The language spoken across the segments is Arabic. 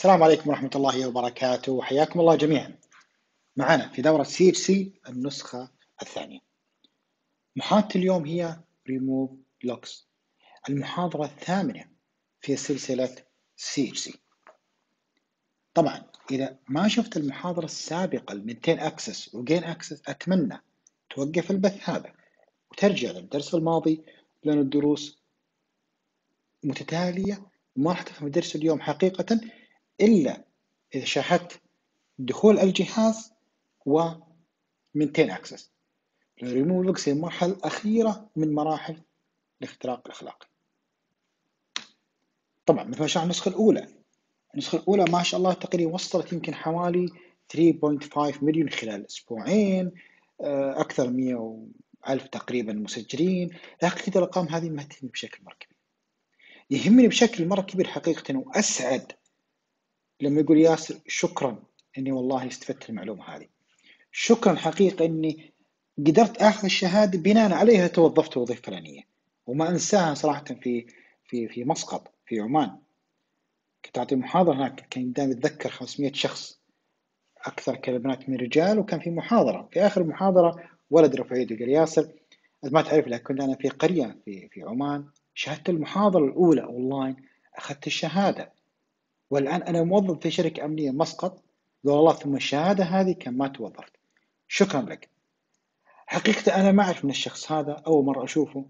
السلام عليكم ورحمة الله وبركاته. وحياكم الله جميعا. معنا في دورة CHC النسخة الثانية. محاضرة اليوم هي ريموف لوكس المحاضرة الثامنة في سلسلة CHC طبعا إذا ما شفت المحاضرة السابقة ال maintain access و gain access أتمنى توقف البث هذا وترجع للدرس الماضي لأن الدروس متتالية وما راح تفهم الدرس اليوم حقيقة. إلا إذا شاهدت دخول الجهاز و 200 أكسس الريموف لوكس هي المرحلة الأخيرة من مراحل الاختراق الأخلاقي. طبعا مثل ما شاء النسخة الأولى. النسخة الأولى ما شاء الله تقريبا وصلت يمكن حوالي 3.5 مليون خلال أسبوعين آه، أكثر من 100 ألف تقريبا مسجلين. لكن الأرقام هذه ما تهمني بشكل مرة كبير يهمني بشكل مرة كبير حقيقة وأسعد لما يقول ياسر شكرا. إني والله استفدت المعلومة هذه. شكرا حقيقة إني قدرت آخذ الشهادة بناء عليها توظفت وظيفة فلانية. وما أنساها صراحة في في في مسقط في عمان. كنت أعطي محاضرة هناك كان قدامي أتذكر 500 شخص. أكثر كلمات من رجال وكان في محاضرة. في آخر المحاضره ولد رفع يده قال ياسر ما تعرف لكن كنا أنا في قرية في في عمان شهدت المحاضرة الأولى أونلاين أخذت الشهادة. والآن أنا موظف في شركة أمنية مسقط. لولا الله ثم الشهادة هذه كان ما توظفت. شكرا لك. حقيقة أنا ما أعرف من الشخص هذا أول مرة أشوفه.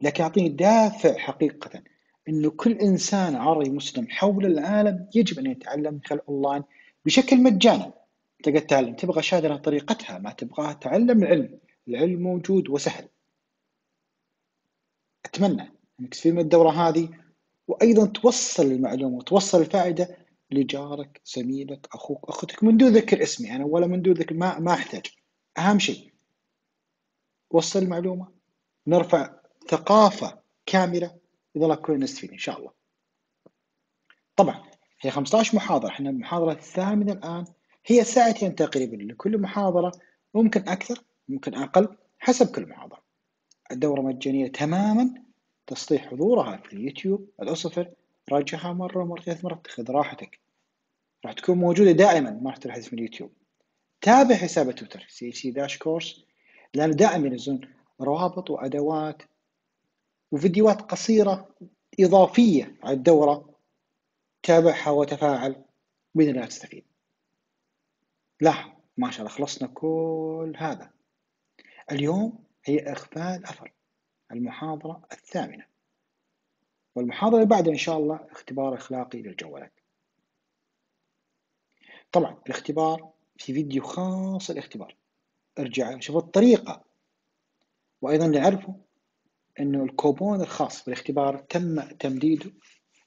لكن يعطيني دافع حقيقة أنه كل إنسان عربي مسلم حول العالم يجب أن يتعلم من خلال أونلاين بشكل مجاني. تقدر تتعلم تبغى شهادة لها طريقتها ما تبغاها تعلم العلم. العلم موجود وسهل. أتمنى أنك تستفيد من الدورة هذه. وأيضا توصل المعلومة وتوصل الفائدة لجارك زميلك أخوك أختك من دون ذكر اسمي أنا ولا من دون ذكر ما ما أحتاج. أهم شيء وصل المعلومة. نرفع ثقافة كاملة اذا الله كلنا نستفيد إن شاء الله. طبعا هي 15 محاضرة إحنا المحاضرة الثامنه الآن. هي ساعتين تقريبا لكل محاضرة ممكن أكثر ممكن أقل حسب كل محاضرة. الدورة مجانية تماما. تستطيع حضورها في اليوتيوب الأصفر راجعها مرة مرة ثلاث مرات خذ راحتك. راح تكون موجودة دائما ما راح تلاحظ في اليوتيوب. تابع حساب تويتر CHC dash course لأن دائما ينزلون روابط وأدوات وفيديوهات قصيرة إضافية على الدورة. تابعها وتفاعل بإذن الله تستفيد. لاحظ ما شاء الله خلصنا كل هذا. اليوم هي إخفاء الأثر المحاضرة الثامنة. والمحاضرة اللي بعدها إن شاء الله اختبار أخلاقي للجوالات. طبعا الاختبار في فيديو خاص الاختبار. ارجع شوف الطريقة. وأيضا نعرفه أنه الكوبون الخاص بالاختبار تم تمديده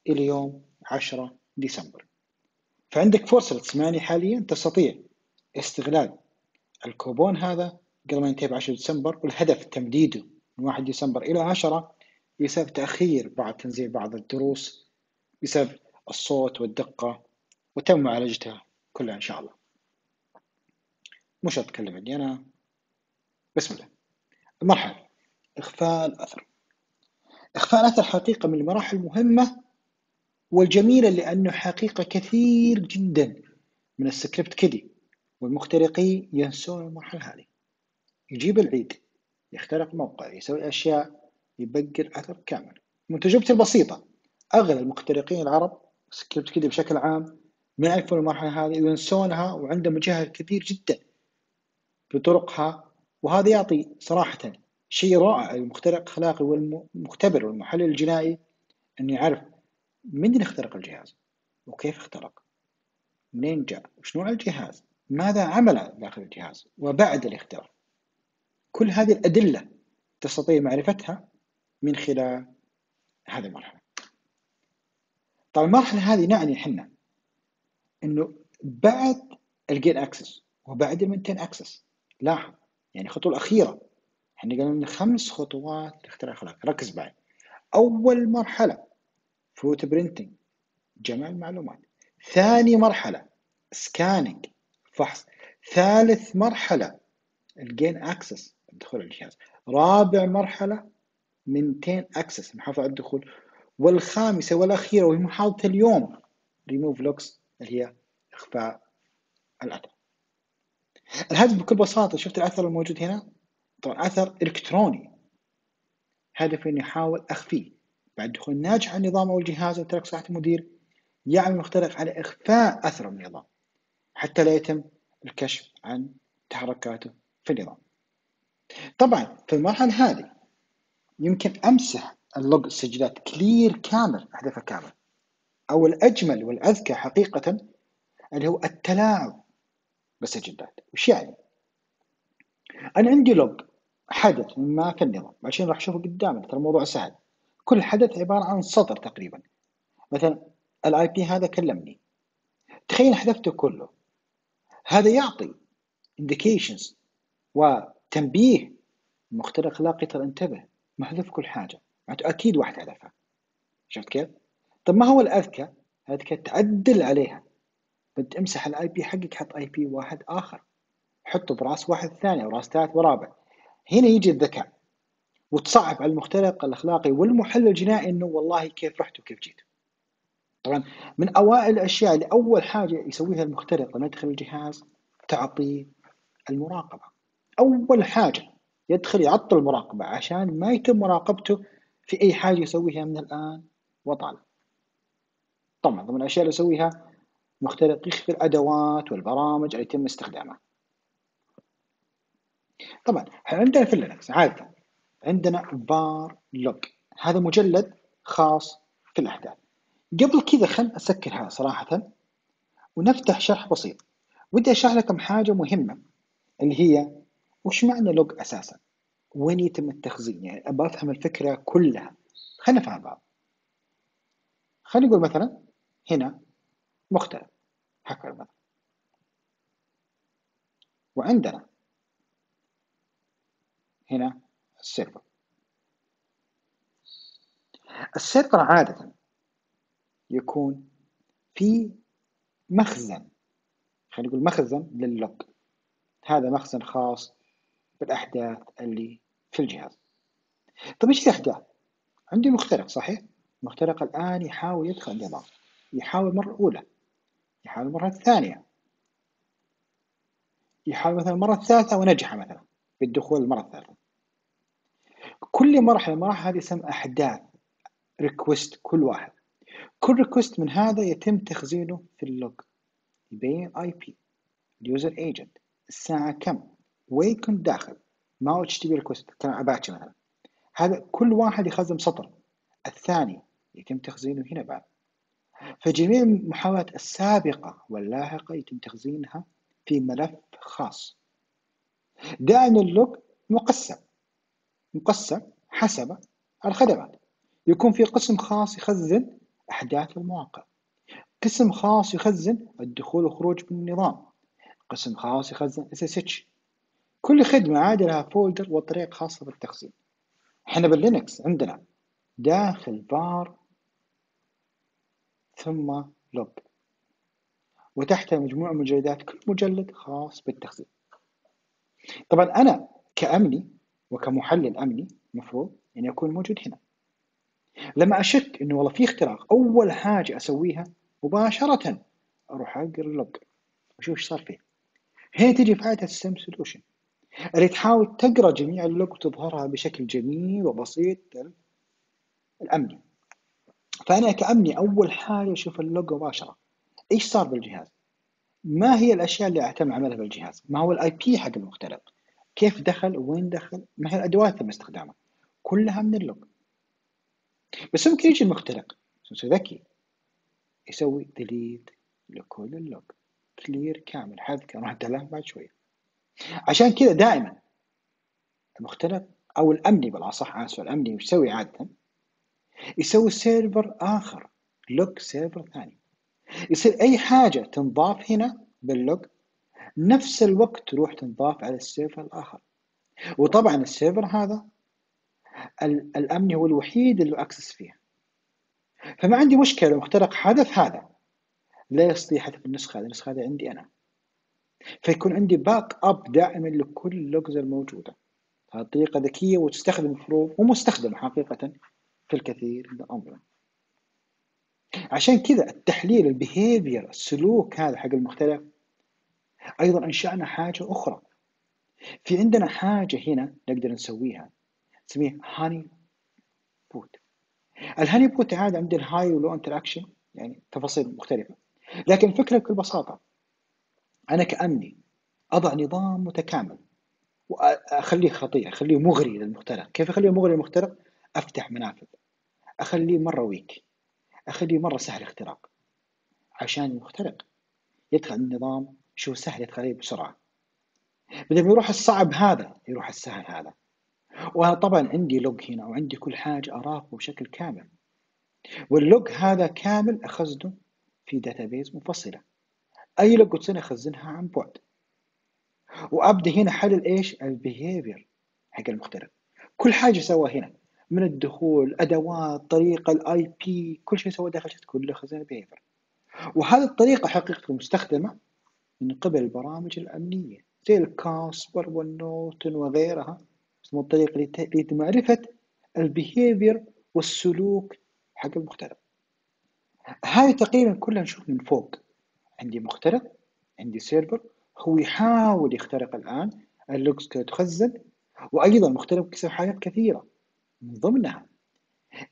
إلى يوم 10 ديسمبر. فعندك فرصة تسمعني حاليا تستطيع استغلال الكوبون هذا قبل ما ينتهي ب 10 ديسمبر والهدف تمديده. من 1 ديسمبر إلى 10 بسبب تأخير بعض تنزيل بعض الدروس بسبب الصوت والدقة وتم معالجتها كلها إن شاء الله. مش أتكلم عني أنا. بسم الله. المرحلة. إخفاء الأثر إخفاء الأثر حقيقة من المراحل المهمة والجميلة لأنه حقيقة كثير جدا من السكريبت كيدي والمخترقين ينسون المرحلة هذه. يجيب العيد. يخترق موقع يسوي أشياء يبقر أثر كامل. من تجربتي البسيطة أغلب المخترقين العرب سكريبت كده بشكل عام ما يعرفون المرحلة هذه وينسونها وعندهم جهل كبير جدا بطرقها. وهذا يعطي صراحة شيء رائع للمخترق الأخلاقي والمختبر والمحلل الجنائي أن يعرف من اللي اخترق الجهاز وكيف اخترق منين جاء وش نوع الجهاز ماذا عمل داخل الجهاز وبعد الاختراق كل هذه الأدلة تستطيع معرفتها من خلال هذه المرحلة. طبعا المرحلة هذه نعني إحنا إنه بعد ال gain access وبعد ال maintain access لاحظ يعني الخطوة الأخيرة إحنا قلنا من خمس خطوات للاختراق الأخلاقي ركز معي. أول مرحلة footprinting جمع المعلومات. ثاني مرحلة scanning فحص. ثالث مرحلة ال gain access دخول الجهاز. رابع مرحلة 200 أكسس محافظة على الدخول. والخامسة والأخيرة وهي محاضرة اليوم ريموف لوكس اللي هي إخفاء الأثر. الهدف بكل بساطة شفت الأثر الموجود هنا؟ طبعا أثر إلكتروني. هدفه إني أحاول أخفيه. بعد دخول ناجح على النظام أو الجهاز أو ترك صحة المدير يعمل المخترق على إخفاء أثر النظام حتى لا يتم الكشف عن تحركاته في النظام. طبعا في المرحلة هذه يمكن أمسح ال log السجلات clear كامل أحذفها كامل أو الأجمل والأذكى حقيقة اللي هو التلاعب بالسجلات. وش يعني؟ أنا عندي log حدث ما في النظام عشان راح أشوفه قدامنا ترى الموضوع سهل. كل حدث عبارة عن سطر تقريبا. مثلا ال IP هذا كلمني. تخيل حذفته كله. هذا يعطي indications وتنبيه مخترق اخلاقي ترى انتبه محذوف كل حاجة. معناته أكيد واحد حذفها شفت كيف؟ طب ما هو الأذكى؟ الاذكى تعدل عليها. بدك امسح ال IP حقك حط IP واحد آخر. حطه براس واحد ثاني أو راس ثالث ورابع. هنا يجي الذكاء. وتصعب على المخترق الأخلاقي والمحلل الجنائي إنه والله كيف رحت وكيف جيت. طبعا من أوائل الأشياء اللي أول حاجة يسويها المخترق لما يدخل الجهاز تعطيه المراقبة. أول حاجة يدخل يعطل المراقبة عشان ما يتم مراقبته في أي حاجة يسويها من الآن وطالع طبعا ضمن الأشياء اللي يسويها مخترق يخفي الأدوات والبرامج اللي يتم استخدامها. طبعا إحنا عندنا في لينكس عادة عندنا var log هذا مجلد خاص في الأحداث. قبل كذا خل اسكرها صراحة ونفتح شرح بسيط. ودي أشرح لكم حاجة مهمة اللي هي وش معنى log أساسا؟ وين يتم التخزين؟ يعني أبغى أفهم الفكرة كلها. خلينا نفهم بعض. خلينا نقول مثلا هنا مختلف. هكذا مثلا. وعندنا هنا ال server. ال server عادة يكون في مخزن. خلينا نقول مخزن لل log. هذا مخزن خاص بالأحداث اللي في الجهاز طيب إيش الأحداث؟ عندي مخترق صحيح؟ المخترق الآن يحاول يدخل النظام يحاول مرة أولى يحاول المرة الثانية يحاول مثلا المرة الثالثة ونجح مثلا بالدخول المرة الثالثة كل مرحلة مرحلة هذه يسمى أحداث request كل واحد كل request من هذا يتم تخزينه في ال log يبين IP ال user agent الساعة كم وين كنت داخل؟ ما HTTP request كان اباتشي مثلا هذا كل واحد يخزن سطر. الثاني يتم تخزينه هنا بعد. فجميع المحاولات السابقة واللاحقة يتم تخزينها في ملف خاص. دائما ال log مقسم. مقسم حسب الخدمات. يكون في قسم خاص يخزن أحداث المواقع. قسم خاص يخزن الدخول والخروج من النظام. قسم خاص يخزن SSH كل خدمة عادة لها folder وطريقة خاصة بالتخزين. إحنا بال Linux عندنا داخل بار ثم log وتحتها مجموعة مجلدات كل مجلد خاص بالتخزين. طبعا أنا كأمني وكمحلل أمني مفروض أن يكون موجود هنا. لما أشك أنه والله في اختراق أول حاجة أسويها مباشرة أروح أقرأ ال log وأشوف إيش صار فيه. هنا تجي فائدة ال SIEM solution اللي تحاول تقرأ جميع ال log وتظهرها بشكل جميل وبسيط. الأمني فأنا كأمني أول حاجة أشوف ال log مباشرة. إيش صار بالجهاز؟ ما هي الأشياء اللي أتم عملها بالجهاز؟ ما هو ال IP حق المخترق؟ كيف دخل؟ وين دخل؟ ما هي الأدوات اللي استخدامها؟ كلها من ال log بس ممكن يجي المخترق ذكي يسوي delete لكل ال log clear كامل. حذف راح بعد شوية عشان كذا دائما المخترق أو الأمني بالأصح اسف الأمني وش يسوي عادة؟ يسوي server آخر log server ثاني. يصير أي حاجة تنضاف هنا بال log نفس الوقت تروح تنضاف على ال server الآخر. وطبعا ال server هذا الأمني هو الوحيد اللي access فيه فما عندي مشكلة لو اخترق حدث هذا لا يستطيع يحذف النسخة هذه. النسخة هذه عندي أنا. فيكون عندي backup دائما لكل ال logs الموجودة. هذه طريقه ذكية وتستخدم المفروض ومستخدمة حقيقة في الكثير من الانظمه عشان كذا التحليل ال behavior السلوك هذا حق المخترق أيضا أنشأنا حاجة أخرى. في عندنا حاجة هنا نقدر نسويها نسميها honeypot ال honeypot هذا عنده ال high و low interaction يعني تفاصيل مختلفة. لكن الفكرة بكل بساطة أنا كأمني أضع نظام متكامل وأخليه خطير أخليه مغري للمخترق. كيف أخليه مغري للمخترق؟ أفتح منافذ أخليه مرة weak أخليه مرة سهل اختراق. عشان المخترق يدخل النظام شو سهل يدخل عليه بسرعة. بدل ما يروح الصعب هذا يروح السهل هذا. وأنا طبعا عندي log هنا وعندي كل حاجة أراقبه بشكل كامل. وال log هذا كامل اخزنه في database منفصله أي log تصير اخزنها عن بعد. وأبدأ هنا حلل إيش؟ ال behavior حق المخترق كل حاجة سوى هنا من الدخول أدوات طريقة ال IP كل شيء سوى داخل كله خزانه behavior وهذه الطريقة حقيقة مستخدمة من قبل البرامج الأمنية زي ال Kasper وال Norton وغيرها. اسمه الطريقة لمعرفه ال behavior والسلوك حق المخترق هاي تقريبا كلها نشوف من فوق. عندي مخترق عندي server هو يحاول يخترق الآن ال logs تخزن وأيضا مخترق يسوي حاجات كثيرة من ضمنها.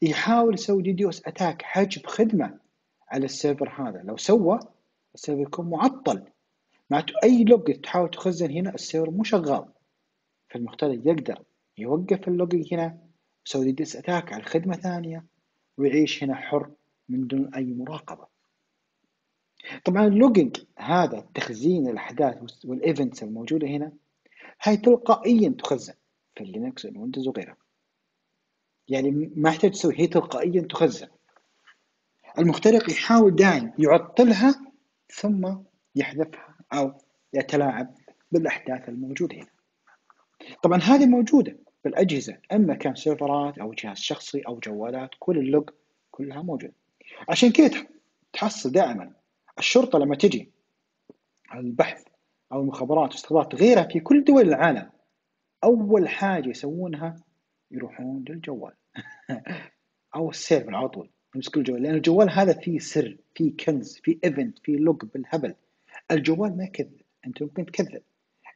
يحاول يسوي DDoS attack حجب خدمة على ال server هذا. لو سوى ال server يكون معطل. معناته أي log تحاول تخزن هنا ال server مو شغال. فالمخترق يقدر يوقف ال log هنا يسوي DDoS attack على خدمة ثانية ويعيش هنا حر من دون أي مراقبة. طبعا ال logging هذا تخزين الأحداث وال events الموجودة هنا هاي تلقائيا تخزن في ال Linux وال Windows وغيرها يعني ما يحتاج تسوي هي تلقائيا تخزن. المخترق يحاول دائما يعطلها ثم يحذفها أو يتلاعب بالأحداث الموجودة هنا. طبعا هذه موجودة بالأجهزة أما كان سيرفرات أو جهاز شخصي أو جوالات كل ال log كلها موجودة. عشان كذا تحصل دائما الشرطة لما تجي البحث أو المخابرات واستخبارات غيرها في كل دول العالم أول حاجة يسوونها يروحون للجوال. أو ال server على طول. يمسكون الجوال. لأن الجوال هذا فيه سر فيه كنز فيه event فيه log بالهبل. الجوال ما يكذب. أنت ممكن تكذب.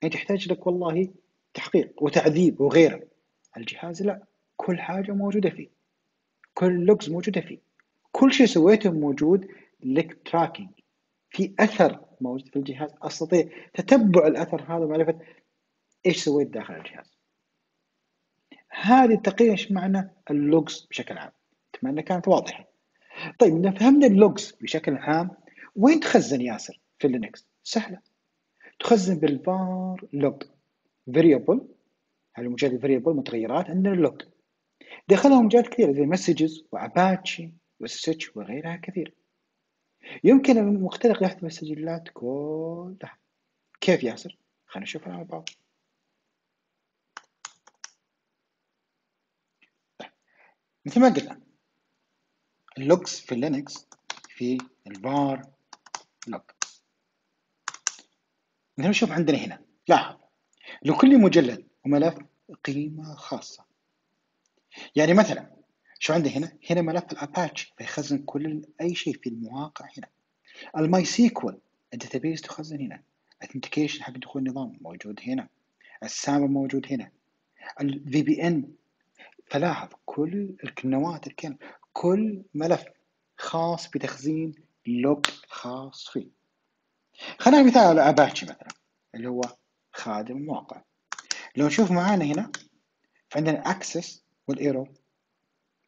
أنت تحتاج لك والله تحقيق وتعذيب وغيره. الجهاز لا. كل حاجة موجودة فيه. كل logs موجودة فيه. كل شيء سويته موجود لك tracking في أثر موجود في الجهاز. أستطيع تتبع الأثر هذا ومعرفه إيش سويت داخل الجهاز. هذه تقريبا إيش معنى؟ ال logs بشكل عام. أتمنى كانت واضحة. طيب إذا فهمنا ال logs بشكل عام وين تخزن ياسر؟ في Linux. سهلة. تخزن بال var log variable هذه مجرد variable متغيرات عندنا ال log دخلها مجالات كثيره زي مسجز واباتشي وسيتش وغيرها كثير. يمكن المخترق يحتوي السجلات كلها. كيف ياسر؟ خلينا نشوفها مع بعض. مثل ما قلنا اللوكس في لينكس في البار مثل نشوف عندنا هنا. لاحظ لكل مجلد وملف قيمة خاصة. يعني مثلا شو عندي هنا؟ هنا ملف الأباتشي فيخزن كل أي شيء في المواقع هنا. الماي سيكوال الداتابيز تخزن هنا. اثنتيكيشن حق دخول النظام موجود هنا. السامر موجود هنا. الفي بي ان فلاحظ كل القنوات الكلمة كل ملف خاص بتخزين لوج خاص فيه. خلينا مثال على اباتشي مثلا اللي هو خادم المواقع. لو نشوف معانا هنا فعندنا access وال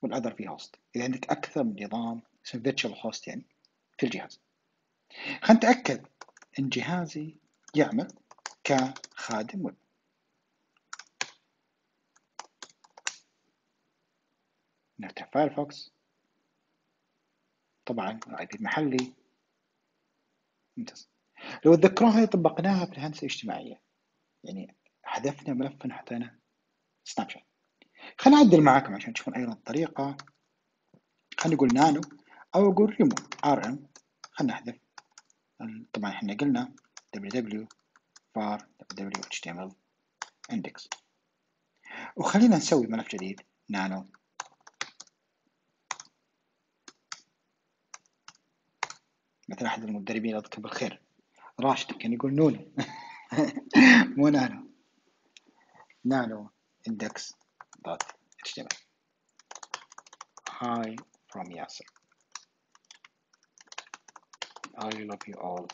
error وال other vhost إذا عندك أكثر من نظام اسمه virtual host يعني في الجهاز. خلينا نتأكد إن جهازي يعمل كخادم ويب. نفتح Firefox طبعا ال IP المحلي ممتاز. لو تذكروها طبقناها في الهندسة الاجتماعية. يعني حذفنا ملف حطينا snapshot خليني أعدل معاكم عشان تشوفون أيضا الطريقة خلينا نقول نانو أو أقول ريمو آر إم. خلينا نحذف. طبعا إحنا قلنا www var www html index وخلينا نسوي ملف جديد نانو. مثل أحد المدربين أذكر بالخير. راشد كان يقول نونو. مو نانو. نانو index hi from Yasser. I love you all?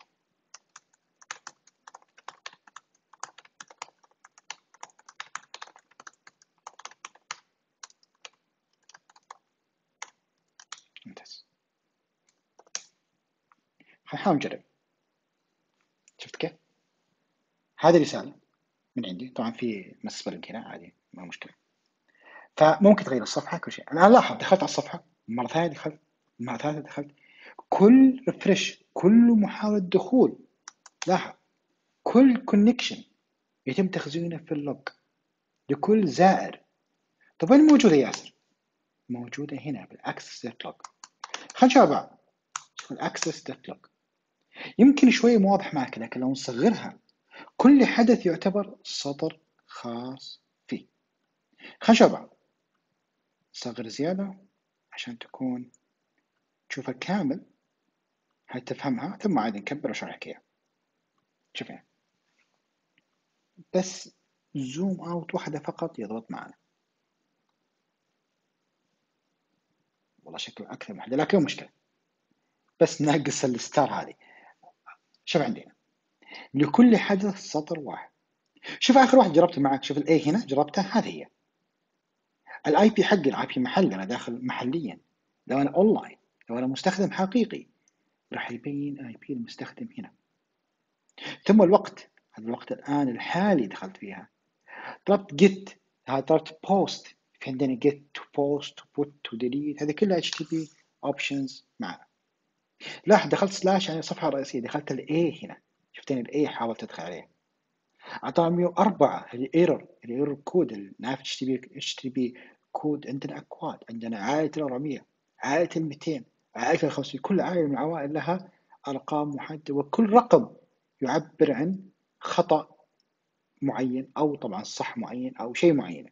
ممتاز نحاول نجرب شفت كيف؟ هذه رسالة من عندي. طبعا في misspelling هنا عادي ما مشكلة. فممكن تغير الصفحة كل شيء. أنا لاحظ دخلت على الصفحة مرة ثانية دخلت مرة ثالثة دخلت. كل refresh كل محاولة دخول. لاحظ كل connection يتم تخزينه في ال log لكل زائر. طيب وين موجودة ياسر؟ موجودة هنا بال access dot log خلينا نشوف بعض. شوف ال access dot log يمكن شوي مو واضح معك لكن لو نصغرها كل حدث يعتبر سطر خاص فيه. خلينا نشوف بعض. صغر زيادة عشان تكون تشوفها كامل. هتفهمها ثم عاد نكبر واشرحك إياها. شوف يعني. بس zoom out واحدة فقط يضبط معنا. والله شكله أكثر من واحدة لكن مشكلة. بس ناقص السطر هذه. شوف عندنا. لكل حدث سطر واحد. شوف آخر واحد جربته معك. شوف ال IP هنا جربتها هذه هي. ال IP حقي ال IP محلي أنا داخل محليا. لو أنا اونلاين لو أنا مستخدم حقيقي راح يبين IP المستخدم هنا. ثم الوقت هذا الوقت الآن الحالي دخلت فيها. طلبت GET طلبت POST في عندنا GET تو POST تو PUT تو DELETE هذه كلها HTTP options معنا. لاحظ دخلت slash يعني الصفحه الرئيسيه دخلت الاي هنا. شفتني الاي حاولت أدخل عليه. اعطاها 104 هذه error ال error code الناف HTTP HTTP code عندنا أكواد عندنا عائلة ال 400 عائلة ال 200 عائلة ال 500 كل عائلة من العوائل لها أرقام محددة وكل رقم يعبر عن خطأ معين أو طبعا صح معين أو شيء معين.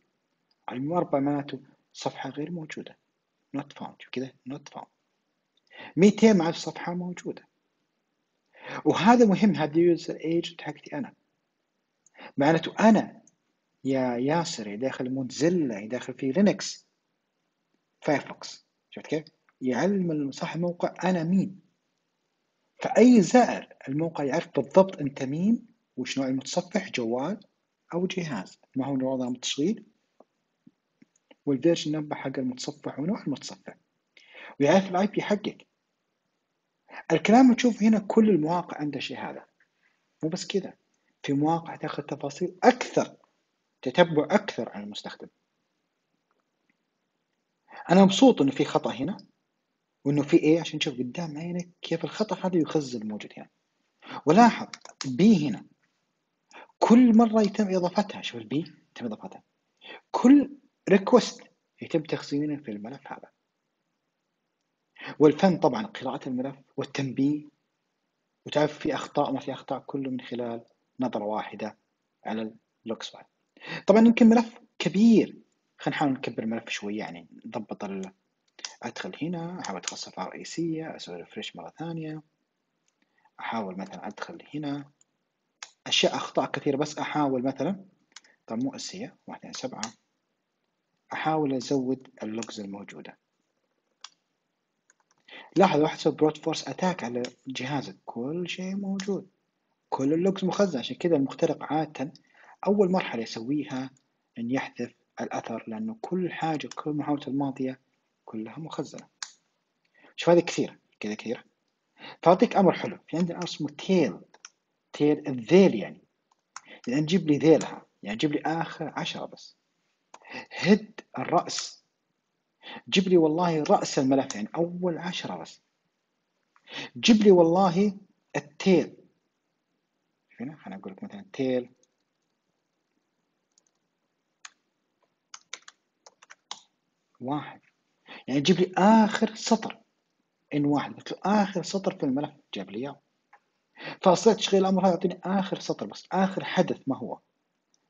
ال 104 معناته صفحة غير موجودة. Found. شوف كذا not found. 200 مع الصفحه موجودة. وهذا مهم. هذا user agent حقتي أنا معناته أنا يا ياسر داخل Mozilla داخل في Linux Firefox. شفت كيف؟ يعلم صاحب الموقع أنا مين. فأي زائر الموقع يعرف بالضبط أنت مين وش نوع المتصفح جوال أو جهاز. ما هو نظام التشغيل وال version number حق المتصفح ونوع المتصفح. ويعرف ال IP حقك. الكلام تشوف هنا كل المواقع عندها شيء هذا. مو بس كذا. في مواقع تاخذ تفاصيل أكثر تتبع أكثر عن المستخدم. أنا مبسوط إنه في خطأ هنا وإنه في إيه؟ عشان تشوف قدام عينك كيف الخطأ هذا يخزن الموجود هنا. ولاحظ بي هنا. كل مرة يتم إضافتها شوف البي يتم إضافتها. كل request يتم تخزينه في الملف هذا. والفن طبعا قراءة الملف والتنبيه. وتعرف في أخطاء ما في أخطاء كله من خلال نظرة واحدة على ال logs file طبعا يمكن ملف كبير. خلينا نحاول نكبر الملف شوي يعني نضبط ال... أدخل هنا أحاول أدخل صفحة رئيسية أسوي refresh مرة ثانية. أحاول مثلا أدخل هنا. أشياء أخطاء كثيرة بس أحاول مثلا طبعا مو واحد اثنين سبعة. أحاول أزود ال logs الموجودة. لاحظ واحد سوى brute force attack على جهازك كل شيء موجود. كل ال logs مخزن عشان كذا المخترق عادة أول مرحلة يسويها أن يحذف الأثر لأنه كل حاجة كل محاولة الماضية كلها مخزنة. شوف هذه كثيرة كذا كثيرة. فأعطيك أمر حلو. في عندنا اسمه tail tail الذيل يعني. يعني نجيب لي ذيلها يعني جيب لي آخر عشرة بس. head الرأس. جيب لي والله رأس الملف يعني أول عشرة بس. جيب لي والله ال tail هنا أقول لك مثلا tail. واحد. يعني جيب لي آخر سطر. n واحد. قلت له آخر سطر في الملف. جاب لي إياه. فأصلت تشغيل الأمر هذا يعطيني آخر سطر بس. آخر حدث ما هو؟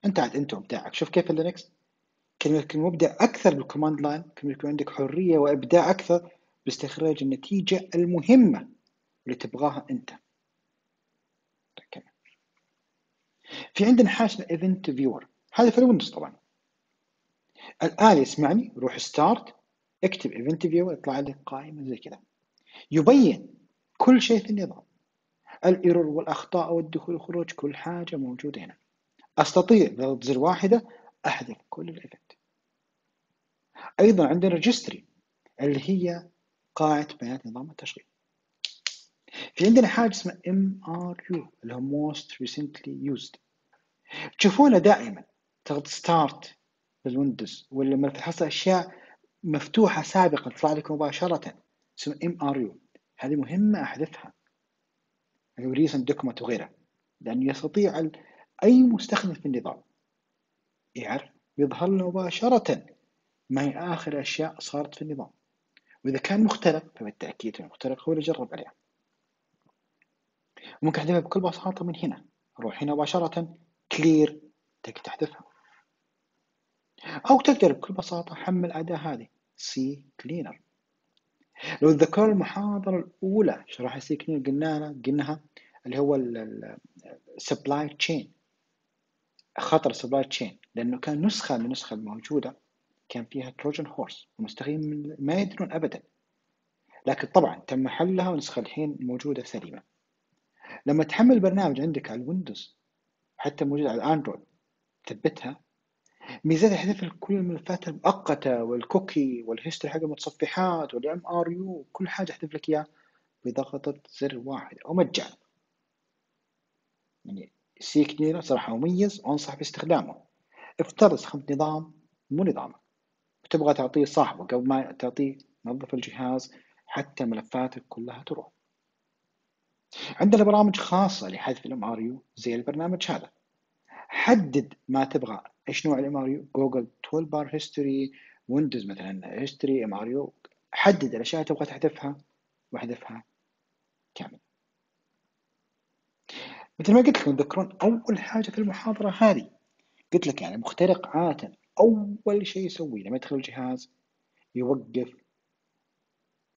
أنت عاد أنت وإبداعك. شوف كيف ال Linux كلمة مبدع أكثر بال command line كلمة يكون عندك حرية وإبداع أكثر باستخراج النتيجة المهمة واللي تبغاها أنت. في عندنا حاجة event viewer هذا في ال Windows طبعا. الآن يسمعني روح start اكتب event viewer يطلع لك قائمة زي كذا. يبين كل شيء في النظام. ال error والأخطاء والدخول والخروج كل حاجة موجودة هنا. أستطيع بضغط زر واحدة أحذف كل ال event أيضا عندنا registry اللي هي قاعدة بيانات نظام التشغيل. في عندنا حاجة اسمها MRU اللي هو most recently used. تشوفونه دائما تضغط start بال Windows ولا لما تحصل اشياء مفتوحة سابقا تطلع لك مباشرة اسمها MRU هذه مهمة أحذفها. اللي هو recent document وغيرها. لأنه يستطيع أي مستخدم في النظام يعرف يظهر له مباشرة ما هي آخر أشياء صارت في النظام. وإذا كان مخترق فبالتأكيد المخترق هو اللي جرب عليها. ممكن بكل بساطة من هنا. أروح هنا مباشرة. clear تقدر تحذفها. أو تقدر بكل بساطة حمل الأداة هذه. CCleaner لو تذكروا المحاضرة الأولى شرح ال CCleaner قلنا قلناها اللي هو ال supply chain خطر ال supply chain لأنه كان نسخة من النسخة الموجودة كان فيها trojan horse المستخدمين ما يدرون أبدا. لكن طبعا تم حلها ونسخة الحين موجودة سليمة. لما تحمل برنامج عندك على ال Windows حتى موجود على ال Android ثبتها ميزات يحذف لك كل الملفات المؤقتة وال cookie وال history حق المتصفحات وال MRU كل حاجة يحذف لك إياها بضغطة زر واحد أو مجانا يعني CCleaner صراحة مميز وأنصح باستخدامه. افترض استخدمت نظام مو نظامك. وتبغى تعطيه صاحبه قبل ما تعطيه نظف الجهاز حتى ملفاتك كلها تروح. عندنا برامج خاصة لحذف ال MRU زي البرنامج هذا. حدد ما تبغى. إيش نوع ال MRU؟ Google toolbar history ويندوز مثلا هيستوري إم آر يو. حدد الأشياء اللي تبغى تحذفها واحذفها كامل. مثل ما قلت لكم تذكرون أول حاجة في المحاضرة هذه؟ قلت لك يعني مخترق عادة. أول شيء يسويه لما يدخل الجهاز يوقف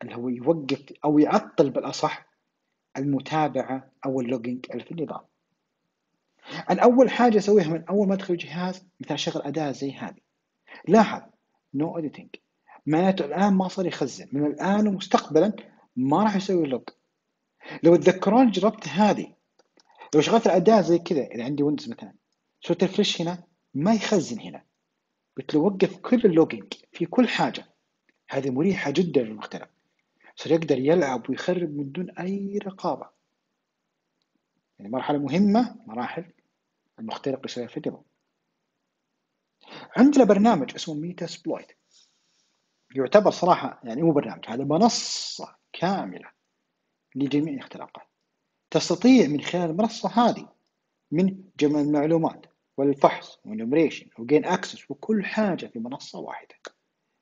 اللي هو يوقف أو يعطل بالأصح المتابعة أو اللوجينج اللي في النظام. أنا أول حاجة أسويها من أول ما أدخل الجهاز مثلا أشغل أداة زي هذه. لاحظ نو no editing. معناته الآن ما صار يخزن. من الآن ومستقبلا ما راح يسوي لوج لو تذكرون جربت هذه. لو شغلت الأداة زي كذا إذا عندي ويندوز مثلا سويت الفريش هنا ما يخزن هنا. قلت له وقف كل اللوجينج في كل حاجة. هذه مريحة جدا للمخترق صار يقدر يلعب ويخرب من دون أي رقابة. يعني مرحلة مهمة مراحل المخترق في الديمو عندنا برنامج اسمه ميتا سبلويت يعتبر صراحة يعني مو برنامج هذا منصة كاملة لجميع الاختراقات. تستطيع من خلال المنصة هذه من جمع المعلومات والفحص والنمريشن وجين اكسس وكل حاجة في منصة واحدة.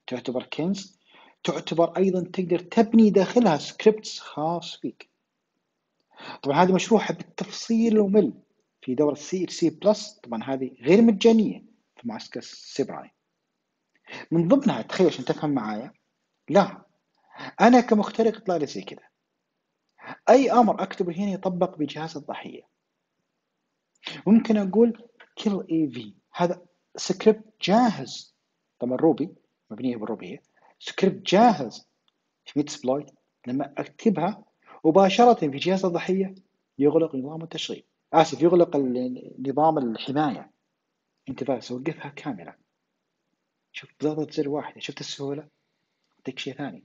تعتبر كنز تعتبر أيضا تقدر تبني داخلها سكريبتس خاص فيك. طبعا هذه مشروحة بالتفصيل الممل في دورة سي اتش سي بلس طبعا هذه غير مجانية في معسكر سيبراي. من ضمنها تخيل عشان تفهم معايا. لا أنا كمخترق يطلع لي زي كذا. أي أمر أكتبه هنا يطبق بجهاز الضحية. ممكن أقول كيل اي في هذا سكريبت جاهز. طبعا روبي مبنية بالروبية. سكريبت جاهز. في ميتسبلويت لما أكتبها مباشرة في جهاز الضحية يغلق نظام التشغيل. آسف يغلق نظام الحماية. انتبه سوقفها كاملة. شوف بضغطة زر واحدة. شفت السهولة؟ أعطيك شيء ثاني.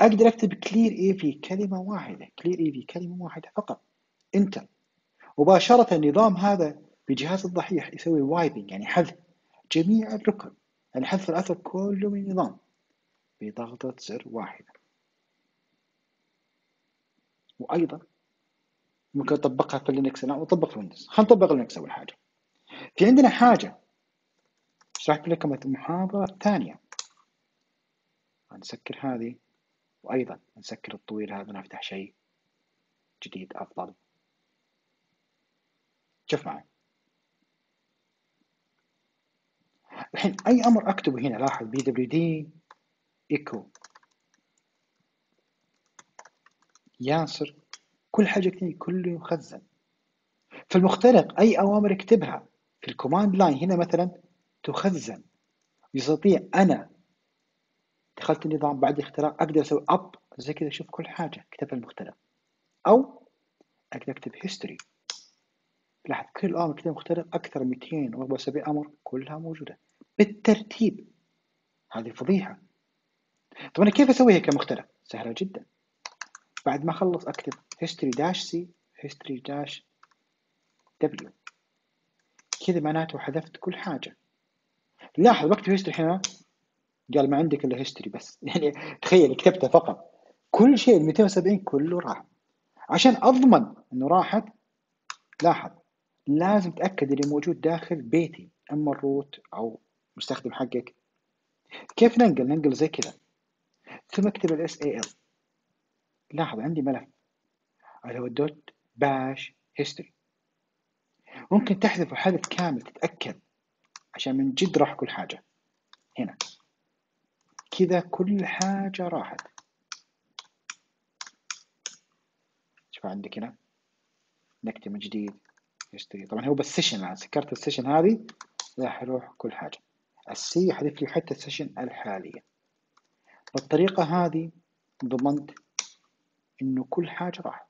أقدر أكتب كلير اي في كلمة واحدة. كلير اي في كلمة واحدة فقط. انتر مباشرة النظام هذا بجهاز الضحية يسوي وايبنج يعني حذف. جميع الركن. يعني حذف الأثر كله من النظام. بضغطة زر واحدة. وأيضا ممكن أطبقها في لينكس الآن وأطبق في ويندوز خلينا نطبق لينكس أول حاجة. في عندنا حاجة. شرحت لكم المحاضرة الثانية نسكر هذه. وأيضا نسكر الطويل هذا نفتح شيء جديد أفضل. شوف معي. الحين أي أمر أكتبه هنا. لاحظ بي دبليو دي echo ياسر كل حاجة تجي كله يخزن فالمخترق أي أوامر يكتبها في الكوماند لاين هنا مثلا تخزن. يستطيع أنا دخلت النظام بعد اختراق أقدر أسوي أب زي كذا أشوف كل حاجة كتبها المخترق. أو أقدر أكتب هيستوري لاحظ كل الأوامر كتبها المخترق أكثر من 274 أمر كلها موجودة. بالترتيب. هذه فضيحة. طب أنا كيف أسويها كمخترق؟ سهلة جدا. بعد ما أخلص أكتب history dash c history dash w. كذا معناته حذفت كل حاجة. لاحظ بكتب history هنا قال ما عندك إلا history بس. يعني تخيل كتبته فقط. كل شيء ال 270 كله راح. عشان أضمن إنه راحت لاحظ. لازم تأكد اللي موجود داخل بيتي. أما الروت أو مستخدم حقك. كيف ننقل؟ ننقل زي كذا. ثم اكتب ال SAL لاحظ عندي ملف. اللي هو دوت باش هيستوري. ممكن تحذفه حذف كامل تتأكد عشان من جد راح كل حاجة. هنا. كذا كل حاجة راحت. شوف عندك هنا. نكتب من جديد هيستوري. طبعا هو بس سيشن الآن. سكرت السيشن هذه راح يروح كل حاجة. السي يحذف لي حتى السيشن الحالية. بالطريقة هذه ضمنت إنه كل حاجة راحت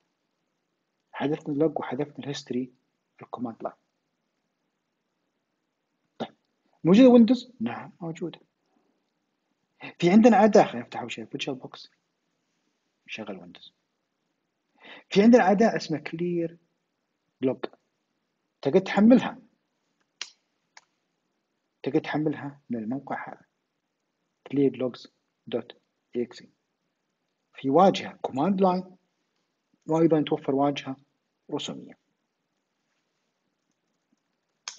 حذفنا اللوج وحذفنا الهيستوري في الكوماند لاين. طيب موجودة ويندوز؟ نعم موجودة. في عندنا أداة خلينا نفتح أول شيء فيرتشوال بوكس شغل ويندوز. في عندنا أداة اسمها كلير لوج تقدر تحملها؟ تقدر تحملها من الموقع هذا. clearlogs.exe في واجهة كوماند لاين وأيضا توفر واجهة رسومية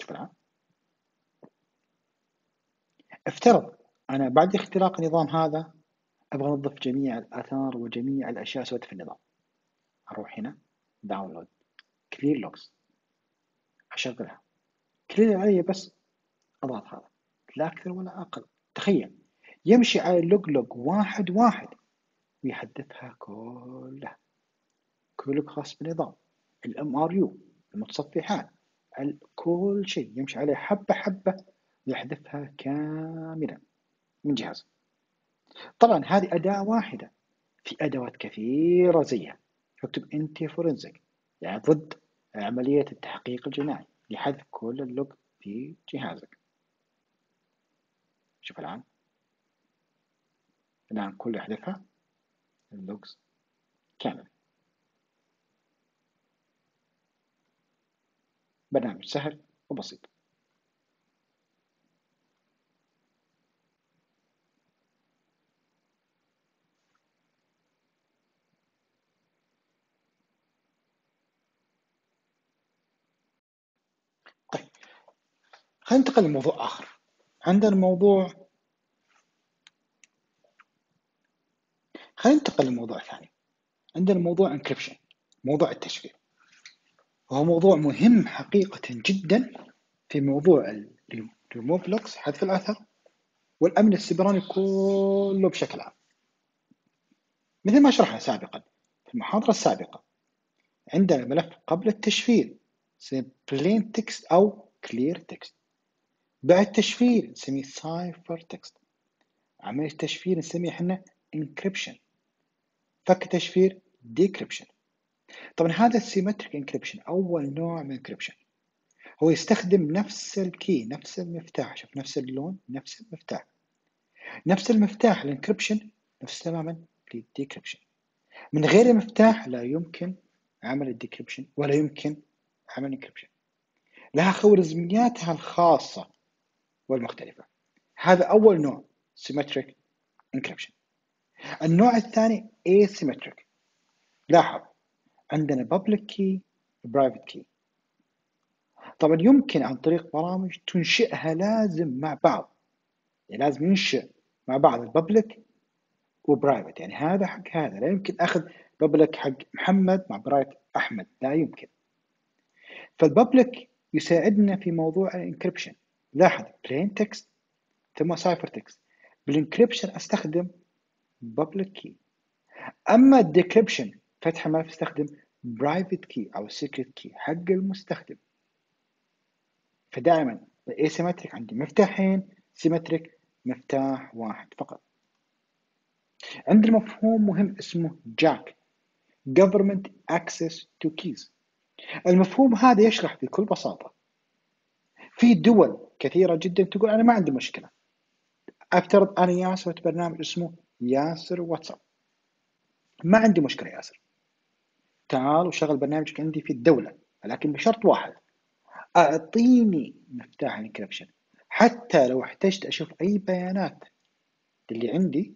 شوف الآن افترض أنا بعد اختراق النظام هذا أبغى أنظف جميع الآثار وجميع الأشياء سويتها في النظام. أروح هنا داونلود كلير لوكس أشغلها. كلير علي بس أضغط هذا. لا أكثر ولا أقل. تخيل. يمشي على اللوج لوج واحد واحد ويحدثها كلها. كل خاص بالنظام. الام ار يو المتصفحات كل شيء يمشي عليه حبة حبة ويحذفها كاملا من جهاز. طبعا هذه أداة واحدة في أدوات كثيرة زيها. اكتب انتي فورنزك يعني ضد عملية التحقيق الجنائي لحذف كل اللوج في جهازك. شوف الآن. الآن كل يحذفها اللوجز كامل. برنامج سهل وبسيط. طيب خلينا ننتقل لموضوع آخر. عندنا موضوع خلينا ننتقل لموضوع ثاني. عندنا موضوع encryption موضوع التشفير. وهو موضوع مهم حقيقة جدا في موضوع الريموف لوكس حذف الأثر والأمن السيبراني كله بشكل عام. مثل ما شرحنا سابقا في المحاضرة السابقة عندنا ملف قبل التشفير plain text أو clear text. بعد التشفير نسميه cipher text. عملية التشفير نسميه إحنا encryption. فك تشفير decryption. طبعا هذا ال symmetric encryption أول نوع من encryption هو يستخدم نفس ال key نفس المفتاح شوف نفس اللون نفس المفتاح. نفس المفتاح ال encryption نفس تماما لل decryption من غير المفتاح لا يمكن عمل ال decryption ولا يمكن عمل ال encryption لها خوارزمياتها الخاصة والمختلفة. هذا أول نوع symmetric encryption. النوع الثاني asymmetric. لاحظ عندنا public key private key. طبعا يمكن عن طريق برامج تنشئها لازم مع بعض. يعني لازم ينشئ مع بعض ال public و private يعني هذا حق هذا. لا يمكن أخذ public حق محمد مع private أحمد. لا يمكن. فال public يساعدنا في موضوع ال encryption لاحظ plain text ثم cipher text بال encryption أستخدم public key أما ال decryption فتح ملف استخدم private key أو secret key حق المستخدم. فدائما ال asymmetric عندي مفتاحين symmetric مفتاح واحد فقط. عندنا مفهوم مهم اسمه GAK Government Access to Keys. المفهوم هذا يشرح بكل بساطة. في دول كثيرة جدا تقول أنا ما عندي مشكلة. أفترض أنا ياسر برنامج اسمه ياسر واتساب. ما عندي مشكلة ياسر. تعال وشغل برنامجك عندي في الدولة لكن بشرط واحد. أعطيني مفتاح الانكربشن. حتى لو احتجت أشوف أي بيانات اللي عندي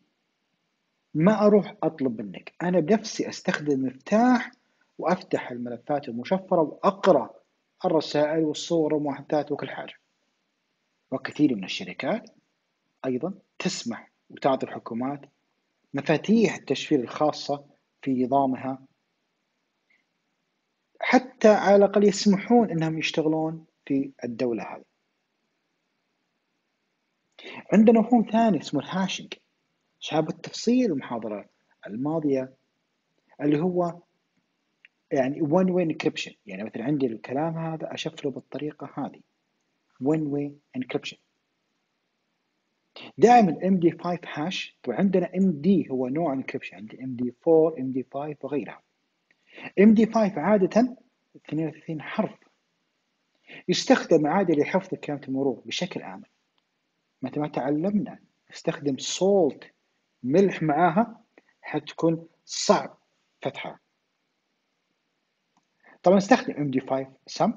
ما أروح أطلب منك. أنا بنفسي أستخدم مفتاح وأفتح الملفات المشفرة وأقرأ الرسائل والصور والمحادثات وكل حاجة. وكثير من الشركات أيضا تسمح وتعطي الحكومات مفاتيح التشفير الخاصة في نظامها. حتى على الأقل يسمحون أنهم يشتغلون في الدولة هذه. عندنا مفهوم ثاني اسمه الهاشنج شاب التفصيل المحاضرة الماضية اللي هو يعني one way encryption. يعني مثلا عندي الكلام هذا أشفره بالطريقة هذه. one way encryption. دائما MD5 هاش وعندنا MD هو نوع انكربشن عندي MD4 MD5 وغيرها. MD5 عادة 32 حرف. يستخدم عادة لحفظ كلمة المرور بشكل آمن متى ما تعلمنا نستخدم salt ملح معاها حتكون صعب فتحها. طبعا نستخدم MD5 سم.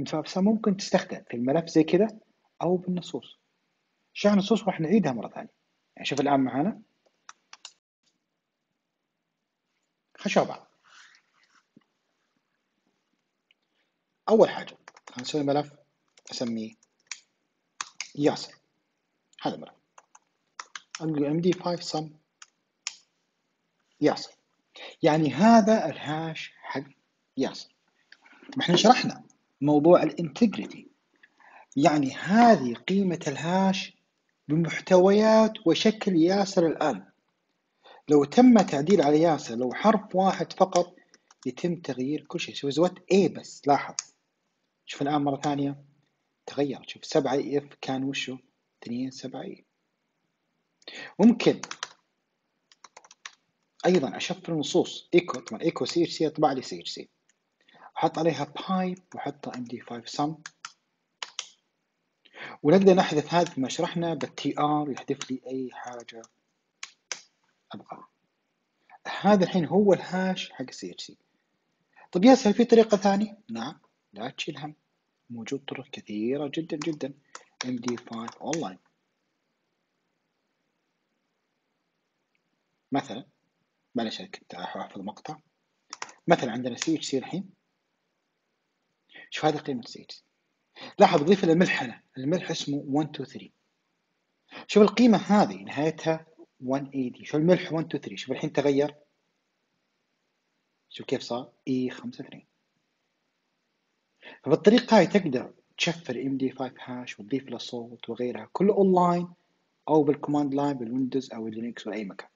MD5 سم ممكن تستخدم في الملف زي كذا أو بالنصوص. شرح النصوص راح نعيدها مرة ثانية. يعني شوف الآن معانا. خشوا بعض. أول حاجة هنسوي ملف أسميه ياسر. هذا الملف. أقول md5 sum ياسر. يعني هذا ال hash حق ياسر. ما إحنا شرحنا موضوع ال integrity يعني هذه قيمة ال hash بمحتويات وشكل ياسر الآن. لو تم تعديل على ياسر لو حرف واحد فقط يتم تغيير كل شيء. شوف زودت A بس لاحظ. شوف الآن مرة ثانية. تغير. شوف سبعة F كان وشو؟ اثنين سبعة E ممكن. أيضا اشفر النصوص. إيكو طبعا إيكو سي اتش سي لي سي اتش سي أحط عليها pipe واحطها MD 5 sum ونقدر نحذف هذا ما شرحنا بال tr يحذف لي أي حاجة أبغاها. هذا الحين هو الهاش حق سي اتش سي يا هل في طريقة ثانية؟ نعم لا تشيل هم. موجود طرق كثيرة جدا جدا. MD 5 اونلاين مثلا معلش كنت أحفظ مقطع. مثلا عندنا CHC الحين. شوف هذه قيمة CHC لاحظ ضيف الملح هنا الملح اسمه 1 2 3 شوف القيمة هذه نهايتها 180 شوف الملح 1 2 3 شوف الحين تغير. شوف كيف صار. E 5 2 فبالطريقة هاي تقدر تشفر MD 5 hash وتضيف له salt وغيرها كله اونلاين أو بال command line بالويندوز أو اللينكس ولا أي مكان.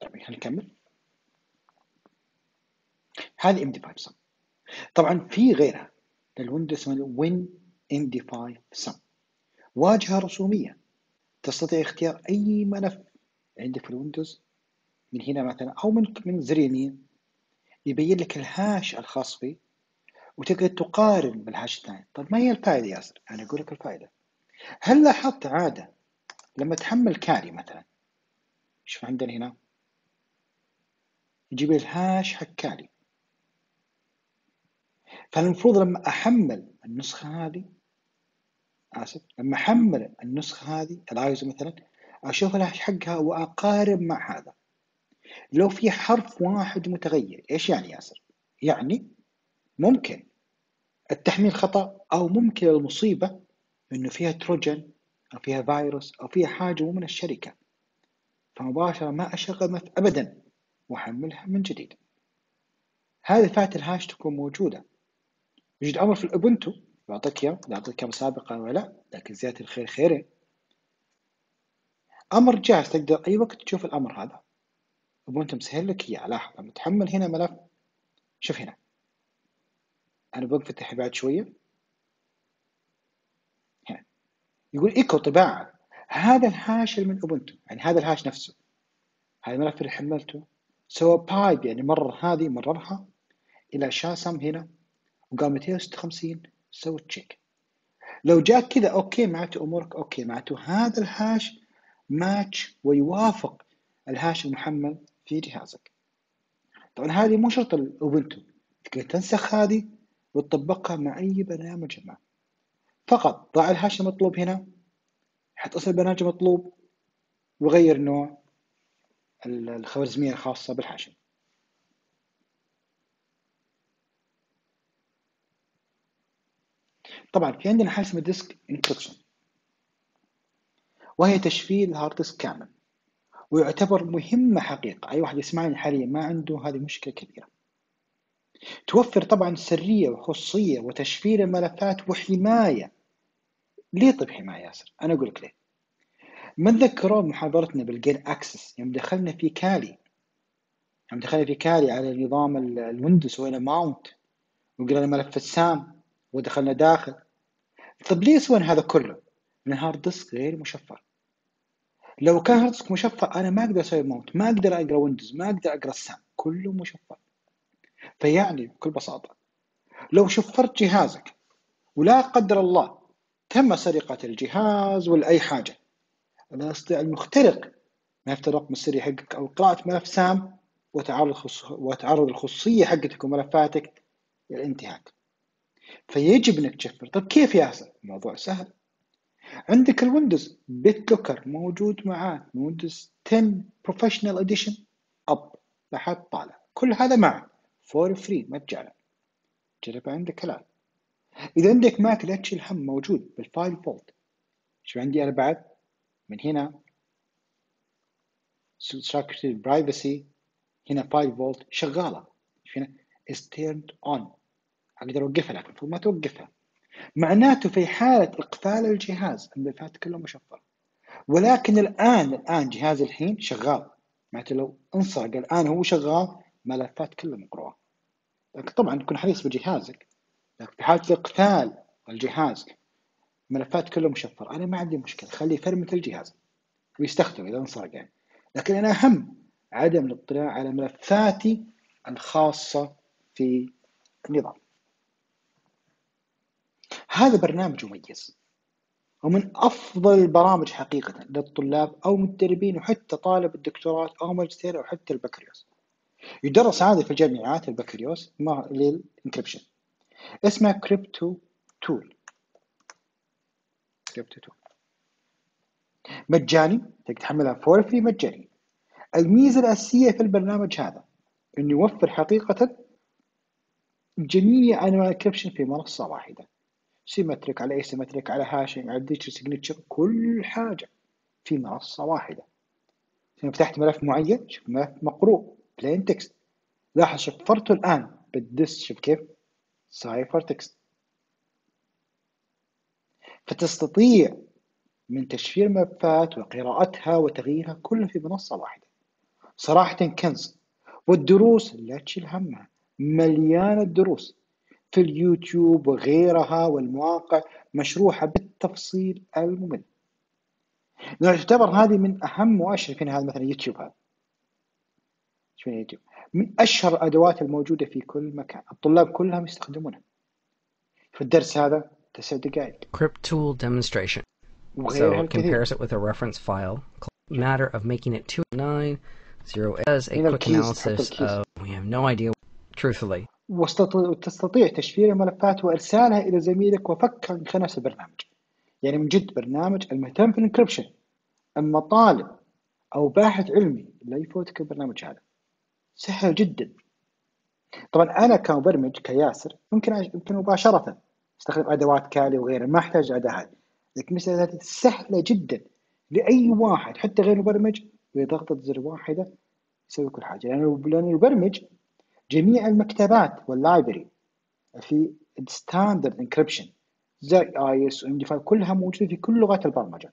طيب خلينا نكمل. هذه MD 5 sum طبعا في غيرها. للويندوز اسمها دي 5 سم واجهة رسومية. تستطيع اختيار أي ملف عندك في الويندوز. من هنا مثلا أو من من زر يمين يبين لك ال hash الخاص فيه. وتقدر تقارن بال hash الثاني. طيب ما هي الفائدة ياسر؟ أنا أقول لك الفائدة. هل لاحظت عادة لما تحمل كالي مثلا؟ شوف عندنا هنا. يجيب ال hash حق كالي. فالمفروض لما أحمل النسخة هذه آسف لما أحمل النسخة هذه الآيزو مثلا أشوف الهاش حقها وأقارب مع هذا. لو في حرف واحد متغير إيش يعني ياسر؟ يعني ممكن التحميل خطأ أو ممكن المصيبة إنه فيها تروجن أو فيها فيروس أو فيها حاجة مو من الشركة. فمباشرة ما أشغل أبدا وأحملها من جديد. هذه فات الهاش تكون موجودة. يوجد أمر في الأوبنتو بعطيك إياه بعطيك مسابقة ولا لكن زيادة الخير خيرين. أمر جاهز تقدر أي وقت تشوف الأمر هذا. اوبونتو مسهل لك إياه. لاحظ لما تحمل هنا ملف. شوف هنا. أنا بفتح بعد شوية. هنا. يقول إيكو طباعة. هذا ال hash من اوبونتو يعني هذا ال hash نفسه. هذا الملف اللي حملته. سوى pipe يعني مرر هذه مررها إلى SHA sum هنا. وقال 256 سوى check لو جاك كذا okay معناته أمورك okay. معناته هذا ال hash match ويوافق ال hash المحمل في جهازك. طبعا هذه مو شرط الاوبنتو تقدر تنسخ هذه وتطبقها مع أي برنامج ما. فقط ضع ال hash المطلوب هنا. حط اسم البرنامج المطلوب وغير نوع الخوارزمية الخاصة بال hash طبعا في عندنا حاجة اسمها disk encryption وهي تشفير ال hard disk كامل ويعتبر مهمة حقيقة. أي واحد يسمعني حاليا ما عنده هذه مشكلة كبيرة. توفر طبعا سرية وخصوصية وتشفير الملفات وحماية. ليه طيب حماية ياسر؟ أنا أقول لك ليه. من ذكروا محاضرتنا بال gain access؟ يوم دخلنا في كالي يوم دخلنا في كالي على نظام الويندوز وين mount وقرأنا ملف السام ودخلنا داخل. طيب ليه يسوون هذا كله؟ من هارد ديسك غير مشفر لو كان هارد ديسك مشفر أنا ما أقدر أسوي ماونت ما أقدر أقرأ ويندوز ما أقدر أقرأ السام كله مشفر فيعني بكل بساطة لو شفرت جهازك ولا قدر الله تم سرقة الجهاز ولا أي حاجة لا يستطيع المخترق يفتح الرقم السري حقك أو قراءة ملف سام وتعرض وتعرض الخصوصية حقتك وملفاتك للانتهاك فيجب إنك تشفر. طيب كيف ياسر الموضوع سهل. عندك الويندوز بيت لوكر موجود معاه. ويندوز 10 بروفيشنال اديشن أب لحد طالع. كل هذا معه. فور فري مجانا جرب عندك الآن. إذا عندك ماك لا تشيل هم موجود بالفايل فولت شو عندي أنا بعد؟ من هنا. برايفسي هنا فايل فولت شغالة. هنا is turned on. أقدر اوقفها لكن المفروض ما توقفها. معناته في حالة إقفال الجهاز الملفات كلها مشفرة ولكن الآن الآن جهاز الحين شغال. معناته لو انسرق الآن هو شغال ملفات كلها مقروءة. لكن طبعا تكون حريص بجهازك. لكن في حالة إقفال الجهاز ملفات كلها مشفرة أنا ما عندي مشكلة. خليه يفرمت الجهاز ويستخدمه إذا انسرق يعني. لكن أنا أهم عدم الاطلاع على ملفاتي الخاصة في النظام. هذا برنامج مميز. ومن أفضل البرامج حقيقة للطلاب أو متدربين وحتى طالب الدكتوراه أو ماجستير أو حتى البكالوريوس. يدرس هذا في الجامعات البكالوريوس للإنكربشن اسمه كريبتو تول كريبتو تول مجاني تحملها فور فري مجاني. الميزة الأساسية في البرنامج هذا إنه يوفر حقيقة جميع أنواع الكريبشن في منصة واحدة. سيمتريك على اسيمتريك على هاشنج على ديجيتال سيجنتشر كل حاجة في منصة واحدة. لو فتحت ملف معين شوف ملف مقروء بلين تكست لاحظ شفرته الآن. بالدس شوف كيف؟ سايفر تكست فتستطيع من تشفير ملفات وقراءتها وتغييرها كلها في منصة واحدة. صراحة كنز. والدروس لا تشيل همها. مليانة الدروس. في اليوتيوب وغيرها والمواقع مشروحة بالتفصيل الممل. تعتبر هذه من أهم مؤشر في هذا مثلا يوتيوب هذا. يوتيوب. من أشهر الأدوات الموجودة في كل مكان. الطلاب كلهم يستخدمونها. في الدرس هذا تسع دقائق. Crypt tool demonstration. So it compares it with a reference file. Matter of making it 290 as a quick analysis of we have no idea. Truthfully وتستطيع تشفير الملفات وإرسالها إلى زميلك من خلال البرنامج. يعني من جد برنامج المهتم في الانكربشن أما طالب أو باحث علمي لا يفوتك البرنامج هذا. سهل جدا. طبعا أنا كمبرمج كياسر ممكن يمكن مباشرة أستخدم أدوات كالي وغيرها ما أحتاج أداة لكن مثل سهلة جدا. لأي واحد حتى غير مبرمج بضغطة زر واحدة يسوي كل حاجة. لأنه لأن المبرمج جميع المكتبات واللايبرري في ستاندرد انكربشن زي اي اس وام دي 5 كلها موجودة في كل لغات البرمجة.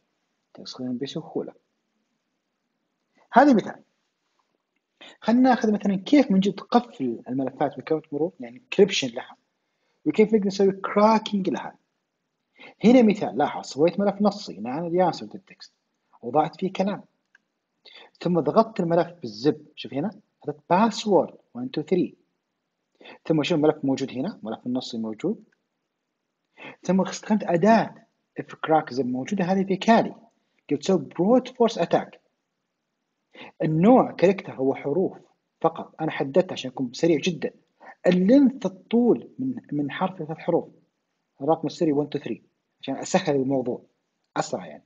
تستخدم بسهولة. هذا مثال. خلينا ناخذ مثلا كيف من جد تقفل الملفات بكود مرور يعني انكربشن لها وكيف نقدر نسوي كراكنج لها. هنا مثال لاحظ سويت ملف نصي عن الياسر التكست وضعت فيه كلام. ثم ضغطت الملف بالزب شوف هنا. هذا باسورد 1 2 3 ثم شوف الملف موجود هنا؟ ملف النصي موجود. ثم استخدمت أداة اف كراك زب موجودة هذه في كالي قلت سوي بروت فورس اتاك النوع كاركتر هو حروف فقط. أنا حددت عشان يكون سريع جدا. اللينث الطول من من حرف ثلاث حروف. الرقم السري 1 2 3 عشان أسهل الموضوع أسرع يعني.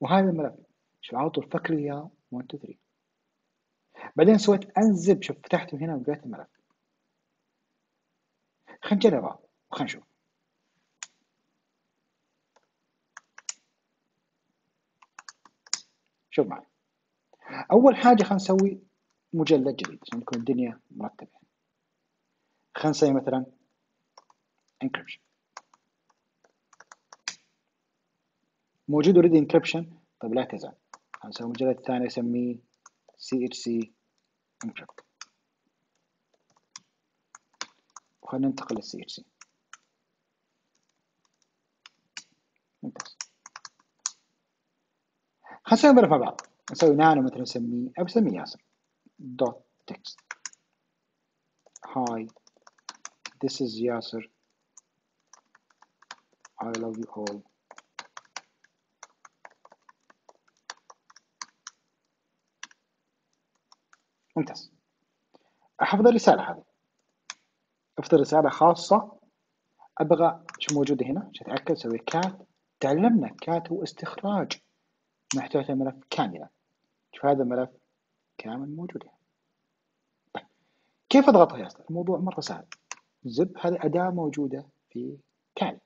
وهذا الملف. شوف على طول فكر يا 1 2 3 بعدين سويت انزب شوف فتحته هنا وقريت الملف. خلينا نجربها وخلينا نشوف. شوف معي. أول حاجة خلينا نسوي مجلد جديد عشان تكون الدنيا مرتبة. خلينا نسوي مثلا encryption. موجود اوريدي انكربشن طيب لا تزعل هنسوي مجلد ثاني أسميه CHC encrypt وخلينا ننتقل لل CHC ممتاز. خلينا نسوي مع بعض. نسوي نانو مثلا نسميه أو بسميه ياسر. دوت تكست هاي this is ياسر I love you all. ممتاز. أحفظ الرسالة هذه. أفضل رسالة خاصة. أبغى شو موجودة هنا؟ عشان أتأكد؟ أسوي كات. تعلمنا كات هو استخراج محتوى الملف كاملا شوف هذا الملف كامل موجود هنا. طيب. كيف أضغطها يا أستاذ الموضوع مرة سهل. زب هذه أداة موجودة في كالي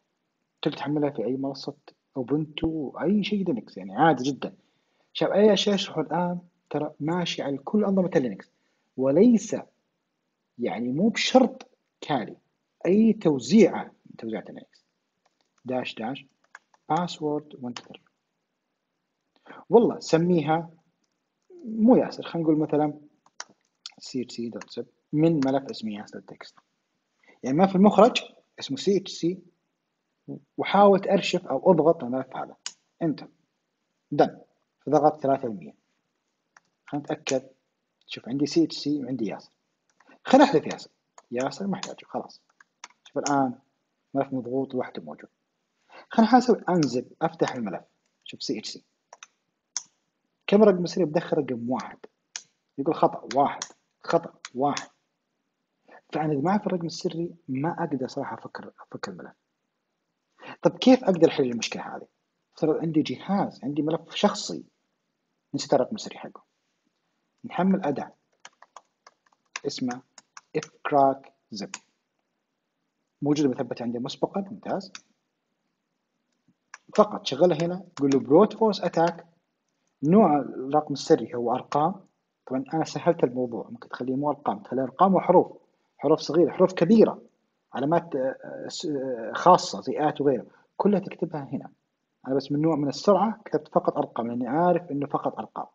تقدر تحملها في أي منصة؟ أوبنتو أي شيء لينكس يعني عادي جدا. شوف أي أشياء أشرحه الآن ترى ماشي على كل أنظمة اللينكس وليس يعني مو بشرط كالي أي توزيعة من توزيعات اللينكس داش داش باسورد وانتظر والله سميها مو ياسر خلينا نقول مثلا سي اتش سي دوت زب من ملف اسمه ياسر تكست يعني ما في المخرج اسمه سي اتش سي وحاول تأرشف أو أضغط الملف هذا. انتر دن فضغط 3% خلينا نتأكد. شوف عندي سي اتش سي وعندي ياسر. خلينا نحذف ياسر. ياسر ما احتاجه خلاص. شوف الآن ملف مضغوط لوحده موجود. خلينا أسوي أنزل أفتح الملف. شوف سي اتش سي. كم رقم سري بدخل رقم واحد؟ يقول خطأ واحد. خطأ واحد. فأنا إذا ما أعرف الرقم السري ما أقدر صراحة أفكر أفك الملف. طب كيف أقدر أحل المشكلة هذه؟ افترض عندي جهاز عندي ملف شخصي. نسيت الرقم السري حقه. نحمل أداة. اسمها ifcrack zip موجودة مثبتة عندي مسبقا ممتاز. فقط شغلها هنا قول له بروت فورس اتاك نوع الرقم السري هو أرقام. طبعا أنا سهلت الموضوع ممكن تخليه مو أرقام تخليه أرقام وحروف. حروف صغيرة حروف كبيرة علامات خاصة زي ات وغيره كلها تكتبها هنا. أنا بس من نوع من السرعة كتبت فقط أرقام لأني عارف إنه فقط أرقام.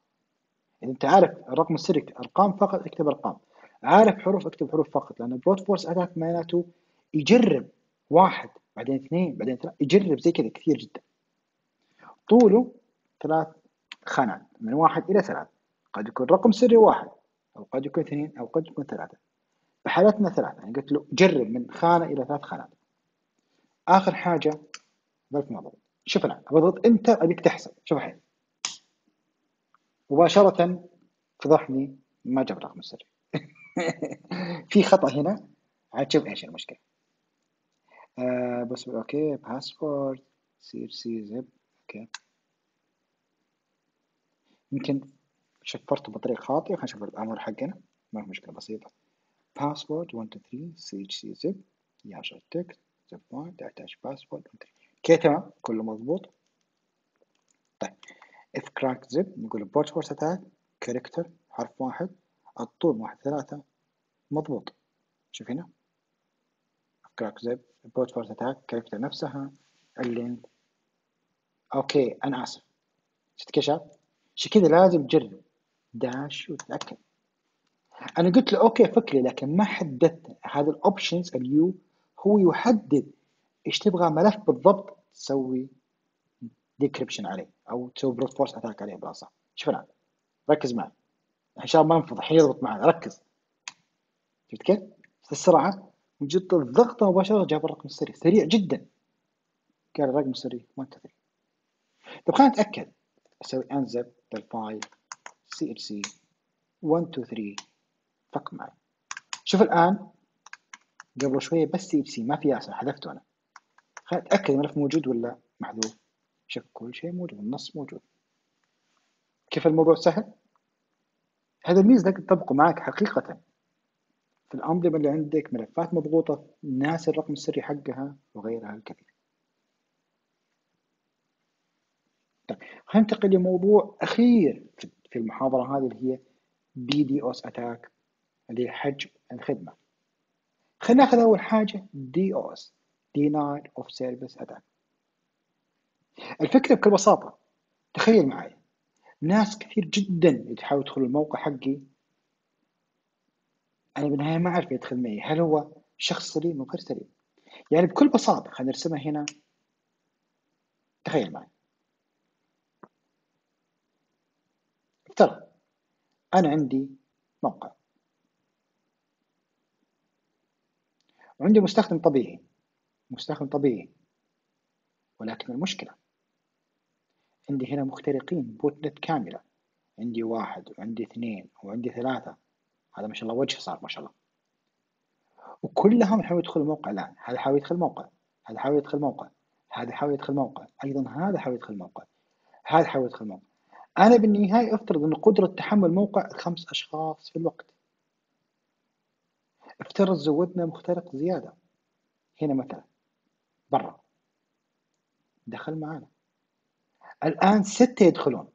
أنت عارف الرقم السري أرقام فقط اكتب أرقام. عارف حروف اكتب حروف فقط لأن بروت فورس اتاك معناته يجرب واحد بعدين اثنين بعدين ثلاثة يجرب زي كذا كثير جدا. طوله ثلاث خانات من واحد إلى ثلاث قد يكون رقم سري واحد أو قد يكون اثنين أو قد يكون ثلاثة. بحالتنا ثلاثة يعني قلت له جرب من خانة إلى ثلاث خانات. آخر حاجة ضغط مضغوط شوف الآن بضغط أنت أبيك تحسب. شوف الحين. مباشرة فضحني ما جاب الرقم السري في خطأ هنا. عاد شوف إيش المشكلة؟ آه بس أوكي باسورد سي سي زب أوكي. يمكن شفرته بطريقة خاطئة خلينا نشوف الأمر حقنا. ما في مشكلة بسيطة. باسورد 1 2 3 سي اتش سي زب ياشر تكست زب 1 تحتاج باسورد أوكي تمام. كله مضبوط. طيب. اف كراك زب نقول بورت فورس أتاك كاركتر حرف واحد الطول واحد ثلاثة مضبوط. شوف هنا. كراك زب بورت فورس أتاك كاركتر نفسها اللينك. أوكي أنا آسف. شفت كيف عشان كذا لازم تجرب. داش وتتأكد. أنا قلت له أوكي فكري لكن ما حددت هذا الاوبشنز اليو هو يحدد إيش تبغى ملف بالضبط تسوي ديكريبشن عليه. أو تسوي بروت فورس اتاك عليه بالاصح شوف الآن. ركز معي. الله ما نفضح يضبط معنا ركز. شفت كيف؟ السرعة؟ وجدت الضغط مباشرة جاب الرقم السري سريع جدا. قال الرقم السري ما تدري. طيب خلينا نتأكد. أسوي انزل للفايل سي اتش سي 1 2 3 فك معي. شوف الآن. قبل شوية بس سي اتش سي ما في ياسر. حذفته أنا. خلينا نتأكد الملف موجود ولا محذوف. شوف كل شيء موجود النص موجود. كيف الموضوع سهل؟ هذا الميز لك تطبقه معك حقيقة. في الأنظمة اللي عندك ملفات مضغوطة ناس الرقم السري حقها وغيرها الكثير. طيب خلينا ننتقل لموضوع أخير في المحاضرة هذه اللي هي بي دي اوس اتاك اللي هي حجم الخدمة. خلينا ناخذ أول حاجة دي اوس denied of service attack. الفكرة بكل بساطة تخيل معي ناس كثير جدا تحاول يدخلوا الموقع حقي. أنا بالنهاية ما أعرف يدخل معي هل هو شخص سليم أو غير سليم؟ يعني بكل بساطة خلينا نرسمها هنا. تخيل معي. افترض أنا عندي موقع. وعندي مستخدم طبيعي. مستخدم طبيعي. ولكن المشكلة عندي هنا مخترقين بوت نت كاملة. عندي واحد وعندي اثنين وعندي ثلاثة. هذا ما شاء الله وجه صار ما شاء الله. وكلهم يحاول يدخل الموقع الآن. هذا يحاول يدخل موقع. هذا يحاول يدخل موقع. هذا يحاول يدخل موقع. أيضا هذا يحاول يدخل موقع. هذا يحاول يدخل موقع. أنا بالنهاية أفترض أن قدرة تحمل موقع خمس أشخاص في الوقت. افترض زودنا مخترق زيادة. هنا مثلا. برا. دخل معنا الآن ستة يدخلون.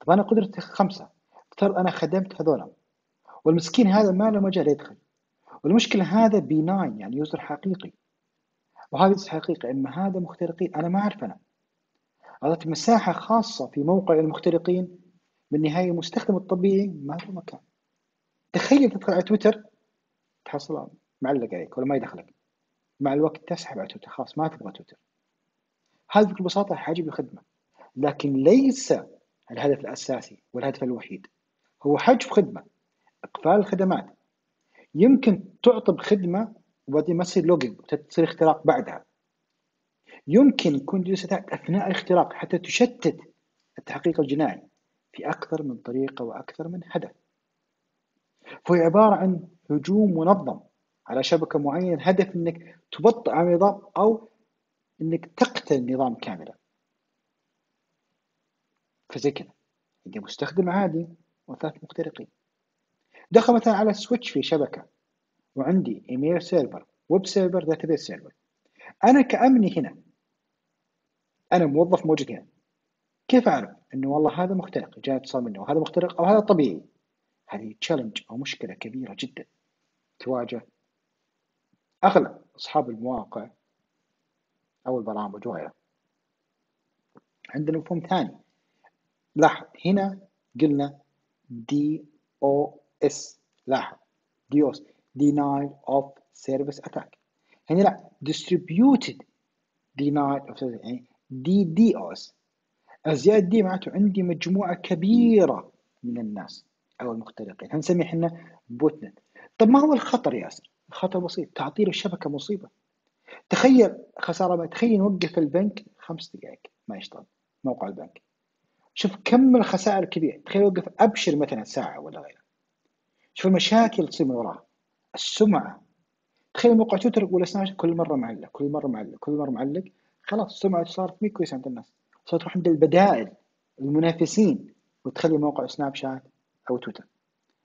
طب أنا قدرتي خمسة. افترض أنا خدمت هذولا والمسكين هذا ما له مجال يدخل. والمشكلة هذا بي 9 يعني يوزر حقيقي. وهذا يوزر حقيقي إما هذا مخترقين. أنا ما أعرف أنا. أعطت مساحة خاصة في موقع المخترقين. بالنهاية المستخدم الطبيعي ما له مكان. تخيل تدخل على تويتر. تحصل معلق عليك ولا ما يدخلك. مع الوقت تسحب على تويتر. خلاص ما تبغى تويتر. هذا بكل بساطة حجم الخدمة. لكن ليس الهدف الأساسي والهدف الوحيد. هو حجب خدمة إقفال الخدمات. يمكن تعطب خدمة وبعدين ما تصير لوجن وتصير اختراق بعدها. يمكن يكون أثناء الاختراق حتى تشتت التحقيق الجنائي في أكثر من طريقة وأكثر من هدف. فهي عبارة عن هجوم منظم على شبكة معينة هدف أنك تبطئ النظام أو أنك تقتل النظام كاملا. فزي كذا. عندي مستخدم عادي وثلاث مخترقين. دخل مثلا على سويتش في شبكة وعندي إيميل سيرفر ويب سيرفر داتابيس سيرفر. أنا كأمني هنا أنا موظف موجود هنا. كيف أعرف إنه والله هذا مخترق جاء اتصال منه وهذا مخترق أو هذا طبيعي؟ هذه تشالنج أو مشكلة كبيرة جدا. تواجه أغلب أصحاب المواقع أو البرامج وغيرها. عندنا مفهوم ثاني. لاحظ هنا قلنا دي أو اس لاحظ دي أو اس denial of service attack. هنا لا distributed denial of service يعني دي دي أو اس الزيادة دي معناته عندي مجموعة كبيرة من الناس أو المخترقين. هنسميه إحنا بوت نت طب ما هو الخطر ياسر؟ الخطر بسيط تعطيل الشبكة مصيبة. تخيل خسارة ما تخيل نوقف البنك خمس دقائق ما يشتغل موقع البنك. شوف كم الخسائر الكبيرة تخيل وقف أبشر مثلا ساعة ولا غيرها شوف المشاكل تصير من وراها. السمعة. تخيل موقع تويتر ولا سناب كل مرة معلق كل مرة معلق كل مرة معلق. خلاص السمعة صارت مي كويسة عند الناس. صارت تروح عند البدائل المنافسين وتخلي موقع سناب شات أو تويتر.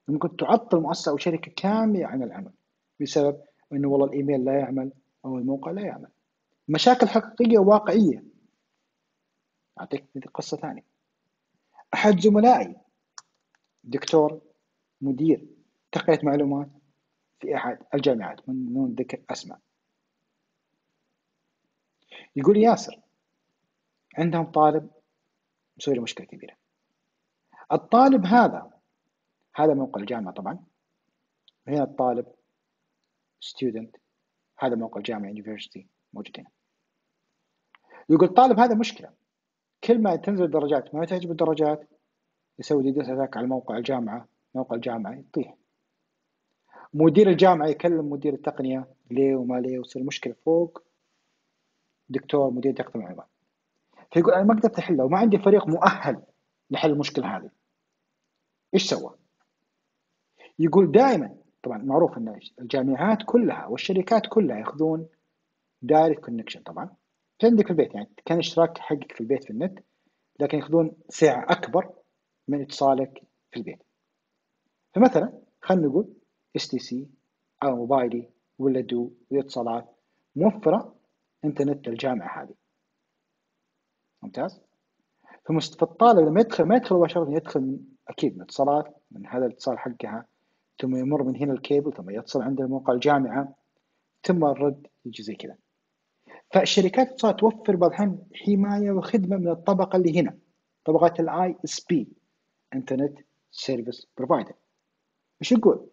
ممكن تعطل مؤسسة أو شركة كاملة عن العمل بسبب أنه والله الإيميل لا يعمل أو الموقع لا يعمل. مشاكل حقيقية واقعية. أعطيك قصة ثانية. أحد زملائي. دكتور مدير تقنية معلومات في أحد الجامعات. من دون ذكر أسماء يقول ياسر عندهم طالب مسوي له مشكلة كبيرة. الطالب هذا هذا موقع الجامعة طبعا. وهنا الطالب student هذا موقع الجامعة university موجود هنا. يقول الطالب هذا مشكلة. كل ما تنزل الدرجات. ما تعجب الدرجات؟ يسوي ديدوس اتاك على موقع الجامعة. موقع الجامعة يطيح. مدير الجامعة يكلم مدير التقنية. ليه وما ليه؟ وتصير مشكلة فوق. دكتور مدير تقنية معلومات فيقول أنا ما قدرت أحلها وما عندي فريق مؤهل لحل المشكلة هذه. إيش سوى؟ يقول دائما طبعا معروف أن الجامعات كلها والشركات كلها يأخذون دايركت كونكشن طبعا. عندك في البيت يعني كان اشتراك حقك في البيت في النت لكن ياخذون سعة أكبر من اتصالك في البيت. فمثلا خلينا نقول إس تي سي أو موبايلي ولا دو الاتصالات موفرة إنترنت الجامعة هذه. ممتاز؟ فالطالب لما يدخل ما يدخل مباشرة يدخل من أكيد من اتصالات من هذا الاتصال حقها ثم يمر من هنا الكيبل ثم يتصل عند موقع الجامعة ثم الرد يجي زي كذا. فالشركات الاتصالات توفر بعض حماية وخدمة من الطبقة اللي هنا طبقة الاي اس بي انترنت سيرفيس بروفايدر إيش يقول؟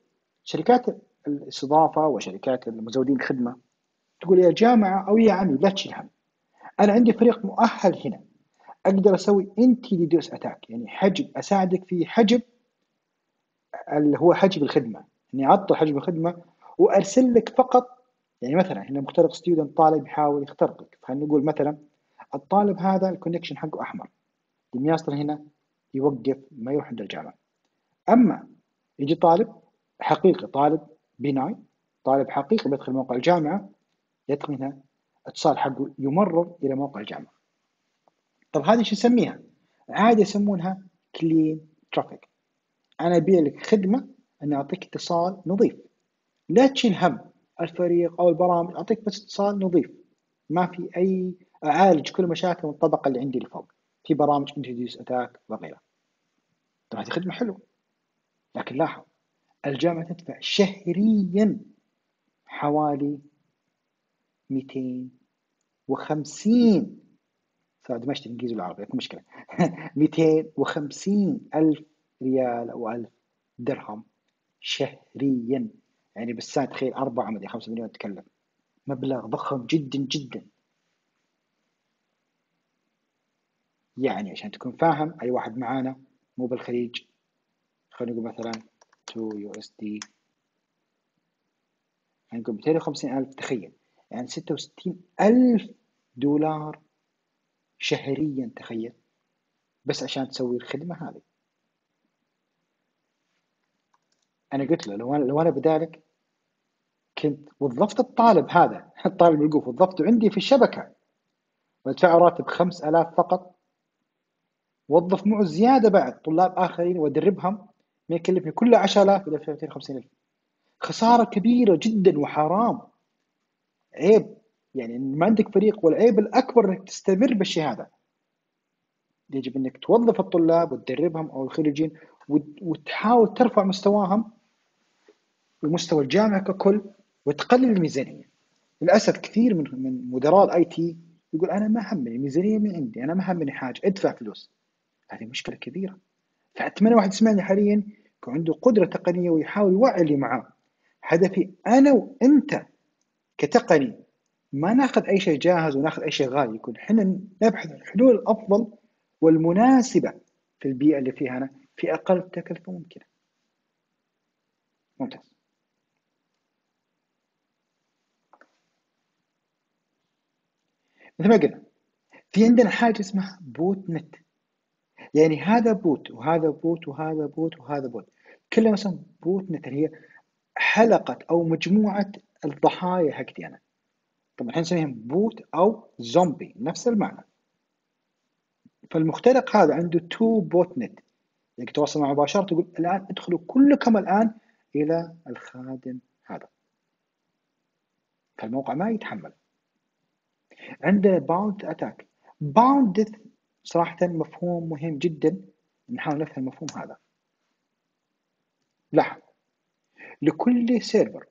شركات الاستضافة وشركات المزودين الخدمه تقول يا جامعة أو يا عمي لا تشيل هم أنا عندي فريق مؤهل هنا. أقدر أسوي أنتي ديدوس أتاك. يعني حجب أساعدك في حجب اللي هو حجب الخدمة. اني اعطل حجب الخدمة وأرسل لك فقط يعني مثلا هنا مخترق ستودنت طالب يحاول يخترقك. خلينا نقول مثلا الطالب هذا الكونكشن حقه أحمر. لما هنا يوقف ما يروح عند الجامعة. أما يجي طالب حقيقي طالب بناي طالب حقيقي بيدخل موقع الجامعة يدخل هنا اتصال حقه يمرر إلى موقع الجامعة. طب هذه شو نسميها؟ عادة يسمونها كلين ترافيك أنا أبيع لك خدمة أن أعطيك اتصال نظيف. لا تشيل هم. الفريق أو البرامج أعطيك بس اتصال نظيف. ما في أي أعالج كل مشاكل من الطبقة اللي عندي اللي فوق. في برامج انتروديوس اتاك وغيرها. طبعا هذه خدمة حلوة. لكن لاحظ الجامعة تدفع شهريا حوالي 250 صار دمجت الانجليزي والعربي لكن مشكلة. 250 ألف ريال أو ألف درهم شهريا. يعني بالسنة تخيل 4 مدري 5 مليون تتكلم مبلغ ضخم جدا جدا. يعني عشان تكون فاهم أي واحد معانا مو بالخليج خلينا نقول مثلا to USD. هنقول 250 ألف تخيل. يعني 66 ألف دولار شهريا تخيل. بس عشان تسوي الخدمة هذه. أنا قلت له لو أنا لو أنا بدالك كنت وظفت الطالب هذا الطالب الوقوف وظفته عندي في الشبكة. وادفع راتب 5000 فقط. وظف معه زيادة بعد طلاب آخرين وأدربهم ما يكلفني كله 10000 إلى 250000 خسارة كبيرة جدا وحرام. عيب. يعني ما عندك فريق والعيب الأكبر إنك تستمر بالشيء هذا. يجب إنك توظف الطلاب وتدربهم أو الخريجين وتحاول ترفع مستواهم ومستوى الجامعة ككل. وتقلل الميزانية. للأسف كثير من من مدراء الآي تي يقول أنا ما همني الميزانيه من عندي أنا ما همني حاجة أدفع فلوس. هذه مشكلة كبيرة. فأتمنى واحد يسمعني حاليا يكون عنده قدرة تقنية ويحاول يوعي اللي معاه. هدفي أنا وأنت كتقني ما ناخذ أي شيء جاهز وناخذ أي شيء غالي. يكون إحنا نبحث عن الحلول الأفضل والمناسبة في البيئة اللي فيها أنا في أقل تكلفة ممكنة. ممتاز. مثل ما قلنا في عندنا حاجة اسمها botnet. يعني هذا bot وهذا bot وهذا bot وهذا bot. كلها مثلا botnet هي حلقة أو مجموعة الضحايا حقتي أنا. طبعا إحنا نسميهم bot أو زومبي نفس المعنى. فالمخترق هذا عنده two botnet. يعني تواصل معه مباشرة تقول الآن ادخلوا كلكم الآن إلى الخادم هذا. فالموقع ما يتحمل. عندنا bandwidth attack bandwidth صراحة مفهوم مهم جدا. نحاول نفهم المفهوم هذا. لاحظ. لكل server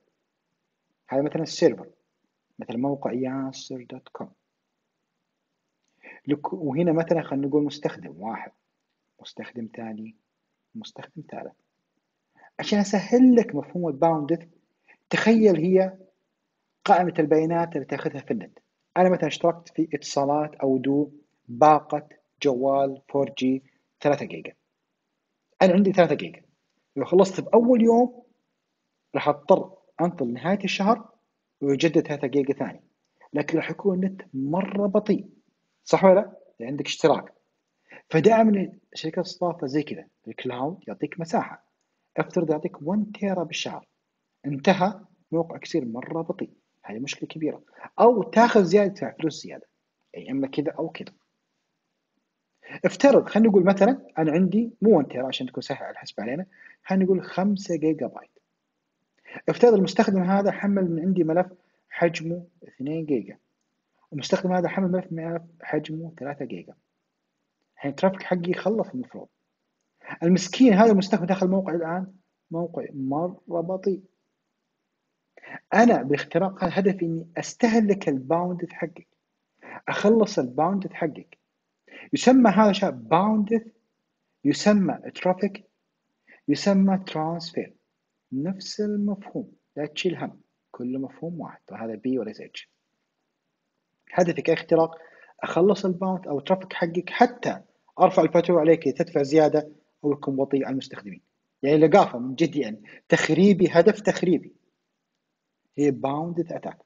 هذا مثلا ال server مثل موقع ياسر dot com وهنا مثلا خلينا نقول مستخدم واحد. مستخدم ثاني. مستخدم ثالث. عشان أسهل لك مفهوم ال bandwidth تخيل هي قائمة البيانات اللي تأخذها في النت. أنا مثلا اشتركت في اتصالات أو du باقة جوال 4G 3 جيجا. أنا عندي 3 جيجا. لو خلصت بأول يوم راح أضطر أنطر نهاية الشهر ويجدد 3 جيجا ثاني. لكن راح يكون النت مرة بطيء. صح ولا لا؟ يعني عندك اشتراك. فدائما شركات الصرافة زي كذا. الكلاود يعطيك مساحة. أفترض يعطيك 1 تيرا بالشهر. انتهى موقعك يصير مرة بطيء. هذه مشكلة كبيرة. أو تاخذ زيادة تدفع فلوس زيادة. يعني إما كذا أو كذا. افترض خلينا نقول مثلا أنا عندي مو 1 تيرا عشان تكون سهل على الحسب علينا. خلينا نقول 5 جيجا بايت افترض المستخدم هذا حمل من عندي ملف حجمه 2 جيجا المستخدم هذا حمل ملف ملف حجمه 3 جيجا الحين ال traffic حقي خلص المفروض. المسكين هذا المستخدم داخل الموقع الآن موقع مرة بطيء. أنا باختراق هدفي إني أستهلك ال bandwidth حقك أخلص ال bandwidth حقك يسمى هذا شيء bandwidth يسمى traffic يسمى transfer. نفس المفهوم. لا تشيل هم. كل مفهوم واحد. وهذا B وليس H هدفي كاختراق أخلص ال bandwidth أو ال traffic حقك حتى أرفع الفاتوره عليك تدفع زيادة أو يكون بطيء على المستخدمين. يعني لقافة من جد يعني تخريبي هدف تخريبي. هي bandwidth attack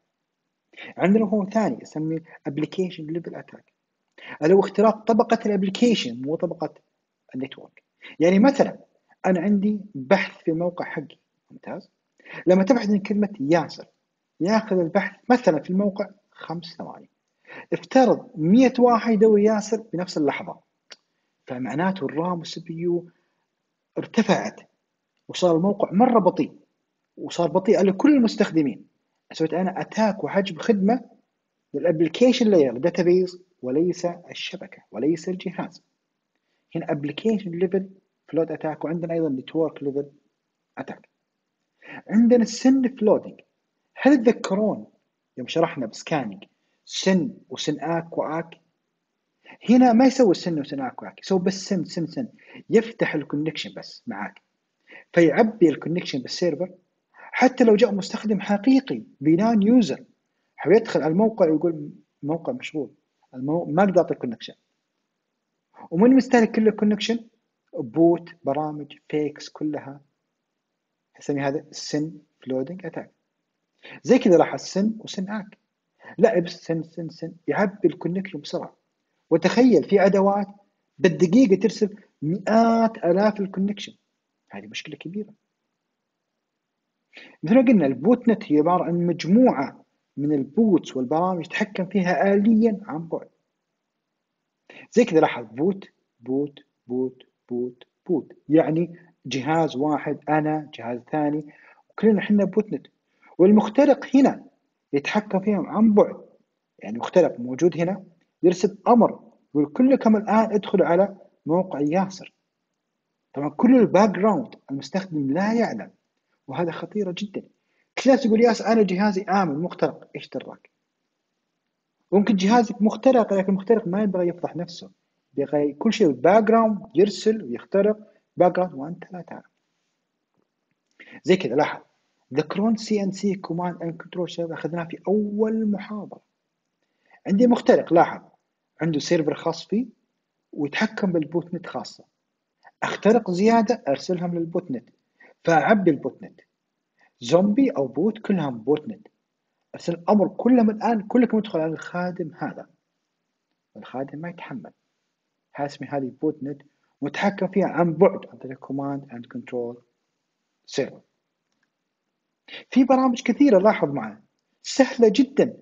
عندنا مفهوم ثاني يسميه application level attack اللي هو اختراق طبقة ال application مو طبقة ال network. يعني مثلا أنا عندي بحث في الموقع حقي. ممتاز؟ لما تبحث عن كلمة ياسر ياخذ البحث مثلا في الموقع خمس ثواني. افترض 100 واحد يدور ياسر بنفس اللحظة. فمعناته ال RAM وال CPU ارتفعت وصار الموقع مرة بطيء. وصار بطيء لكل المستخدمين. سويت أنا attack وحجب خدمة لل application layer database وليس الشبكة وليس الجهاز. هنا application level flood attack وعندنا أيضا network level attack عندنا ال SYN flooding هل تذكرون يوم شرحنا ب scanning SYN و SYN ACK و ACK هنا ما يسوي ال SYN و SYN ACK و ACK يسوي بس SYN SYN SYN يفتح ال connection بس معاك. فيعبي ال connection بال server حتى لو جاء مستخدم حقيقي benign user حيدخل على الموقع ويقول الموقع مشغول. المو... ما أقدر أعطي connection ومن مستهلك كل ال connection bot برامج fakes كلها. نسمي هذا SYN flooding attack زي كذا راح ال SYN و SYN ACK لا بس SYN SYN SYN يعبي ال connection بسرعة. وتخيل في أدوات بالدقيقة ترسل مئات آلاف ال connection هذه مشكلة كبيرة. مثل ما قلنا ال botnet هي عبارة عن مجموعة من ال bots والبرامج تتحكم فيها آليا عن بعد. زي كذا لاحظ bot bot bot bot bot. يعني جهاز واحد أنا جهاز ثاني وكلنا إحنا botnet. والمخترق هنا يتحكم فيهم عن بعد. يعني مخترق موجود هنا يرسل أمر يقول كلكم الآن ادخلوا على موقع ياسر. طبعا كل ال background المستخدم لا يعلم. وهذا خطيرة جدا. كل الناس يقول ياسر أنا جهازي آمن مخترق. إيش دراك ممكن جهازك مخترق لكن المخترق ما يبغى يفضح نفسه. يبغى كل شيء background يرسل ويخترق. background وانت لا تعلم زي كذا لاحظ. ذكرون C and C command and control server أخذناه في أول محاضرة. عندي مخترق لاحظ. عنده server خاص فيه ويتحكم بال botnet خاصة. أخترق زيادة أرسلهم لل botnet فاعبي ال botnet zombie أو bot كلهم botnet بس الأمر كلهم الآن كلكم يدخل على الخادم هذا. الخادم ما يتحمل. اسمي هذه botnet متحكم فيها عن بعد. عن طريق command and control server في برامج كثيرة لاحظ معنا سهلة جدا.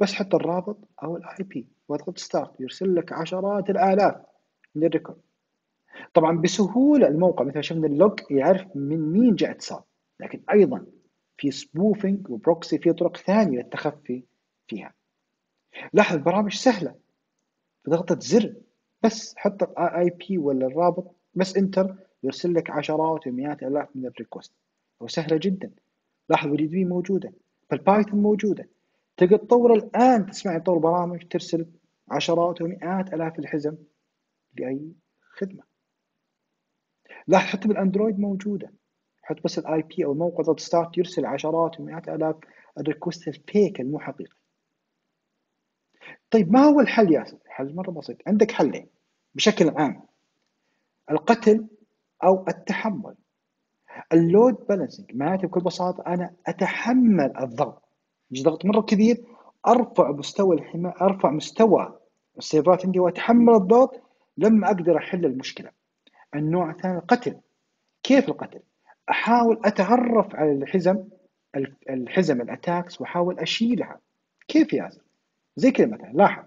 بس حط الرابط أو ال IP واضغط start يرسل لك عشرات الآلاف من ال request. طبعا بسهولة الموقع مثل شفنا ال log يعرف من مين جاء اتصال لكن أيضا في spoofing و proxy في طرق ثانية للتخفي فيها. لاحظ البرامج سهلة بضغطة زر بس حط ال IP ولا الرابط بس enter يرسل لك عشرات ومئات آلاف من ال request وسهلة جدا. لاحظ ال DB موجودة فالبايثون موجودة. تقدر تطور الآن تسمع تطور برامج ترسل عشرات ومئات آلاف الحزم لأي خدمة. لاحظ حتى بالأندرويد موجودة. حط بس ال IP أو الموقع دوس start يرسل عشرات ومئات آلاف ال request ال fake المو حقيقي. طيب ما هو الحل ياسر؟ الحل مرة بسيط. عندك حلين بشكل عام. القتل أو التحمل. ال load balancing معناته بكل بساطة أنا أتحمل الضغط. يجي ضغط مرة كبير أرفع مستوى الحماية أرفع مستوى السيرفرات عندي وأتحمل الضغط لما أقدر أحل المشكلة. النوع الثاني القتل. كيف القتل؟ أحاول أتعرف على الحزم الحزم ال attacks وأحاول أشيلها. كيف يا زي كذا مثلا لاحظ.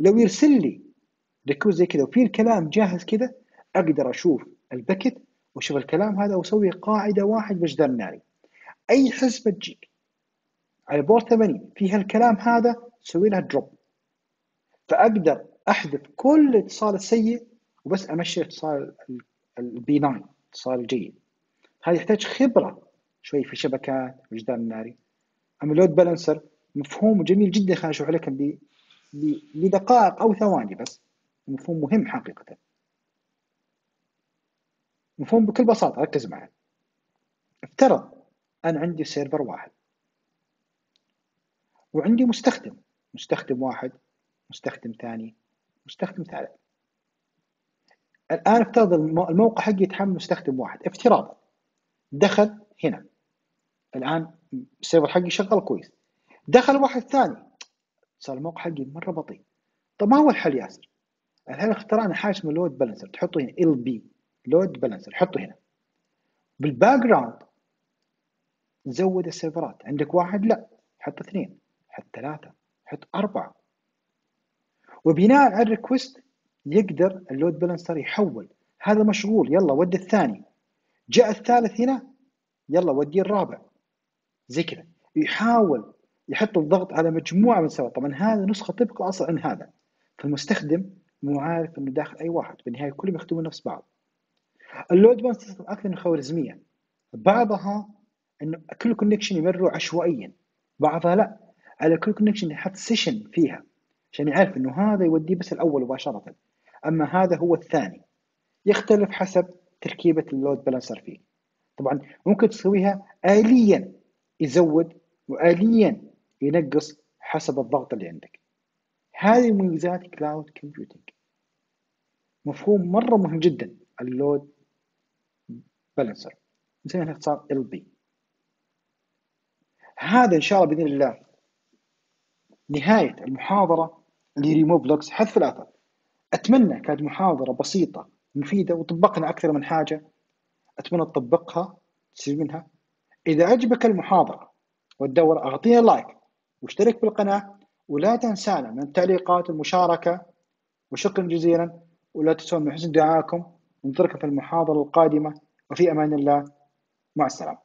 لو يرسل لي request زي كذا وفي الكلام جاهز كذا أقدر أشوف ال packet وأشوف الكلام هذا وأسوي قاعدة واحد بجدار ناري. أي حزمه تجيك على port 80 فيها الكلام هذا سوي لها drop فأقدر أحذف كل الاتصال السيء وبس أمشي الاتصال البي 9 الاتصال الجيد هذا يحتاج خبرة شوي في شبكات وجدار الناري. أما ال load balancer مفهوم جميل جدا خلينا اشرح لكم لدقائق أو ثواني بس. مفهوم مهم حقيقة. مفهوم بكل بساطة ركز معي. افترض أنا عندي server واحد. وعندي مستخدم. مستخدم واحد مستخدم ثاني مستخدم ثالث. الآن افترض الموقع حقي يتحمل مستخدم واحد. افتراض دخل هنا. الآن ال server حقي شغال كويس. دخل واحد ثاني. صار الموقع حقي مرة بطيء. طب ما هو الحل ياسر؟ الحل اخترعنا حاجة اسمه load balancer تحطه هنا. LB load balancer حطه هنا. بال background زود السيرفرات. عندك واحد؟ لا. حط اثنين. حط ثلاثة. حط أربعة. وبناء على ال request يقدر ال load balancer يحول. هذا مشغول. يلا ودي الثاني. جاء الثالث هنا. يلا ودي الرابع. زي كذا. يحاول يحط الضغط على مجموعة من سوا طبعا هذا نسخة طبقه أصلا عن هذا. فالمستخدم مو عارف إنه داخل أي واحد. بالنهاية كلهم يخدمون نفس بعض. ال load balancer أكثر من خوارزمية. بعضها إنه كل connection يمروا عشوائيا. بعضها لا. على كل connection يحط session فيها. عشان يعرف إنه هذا يوديه بس الأول مباشرة. أما هذا هو الثاني. يختلف حسب تركيبة ال load balancer فيه. طبعا ممكن تسويها اليا يزود واليا ينقص حسب الضغط اللي عندك. هذه مميزات cloud computing مفهوم مرة مهم جدا ال load balancer نسميها اختصار LB هذا إن شاء الله بإذن الله نهاية المحاضرة لريموف لوكس حذف الأثر. أتمنى كانت محاضرة بسيطة مفيدة وطبقنا أكثر من حاجة. أتمنى تطبقها تستفيد منها. إذا عجبك المحاضرة والدوره اعطينا like واشترك بالقناة. ولا تنسانا من التعليقات والمشاركه وشكرا جزيلا. ولا تنسون من حسن دعائكم ننتظركم في المحاضرة القادمة. وفي أمان الله. مع السلامة.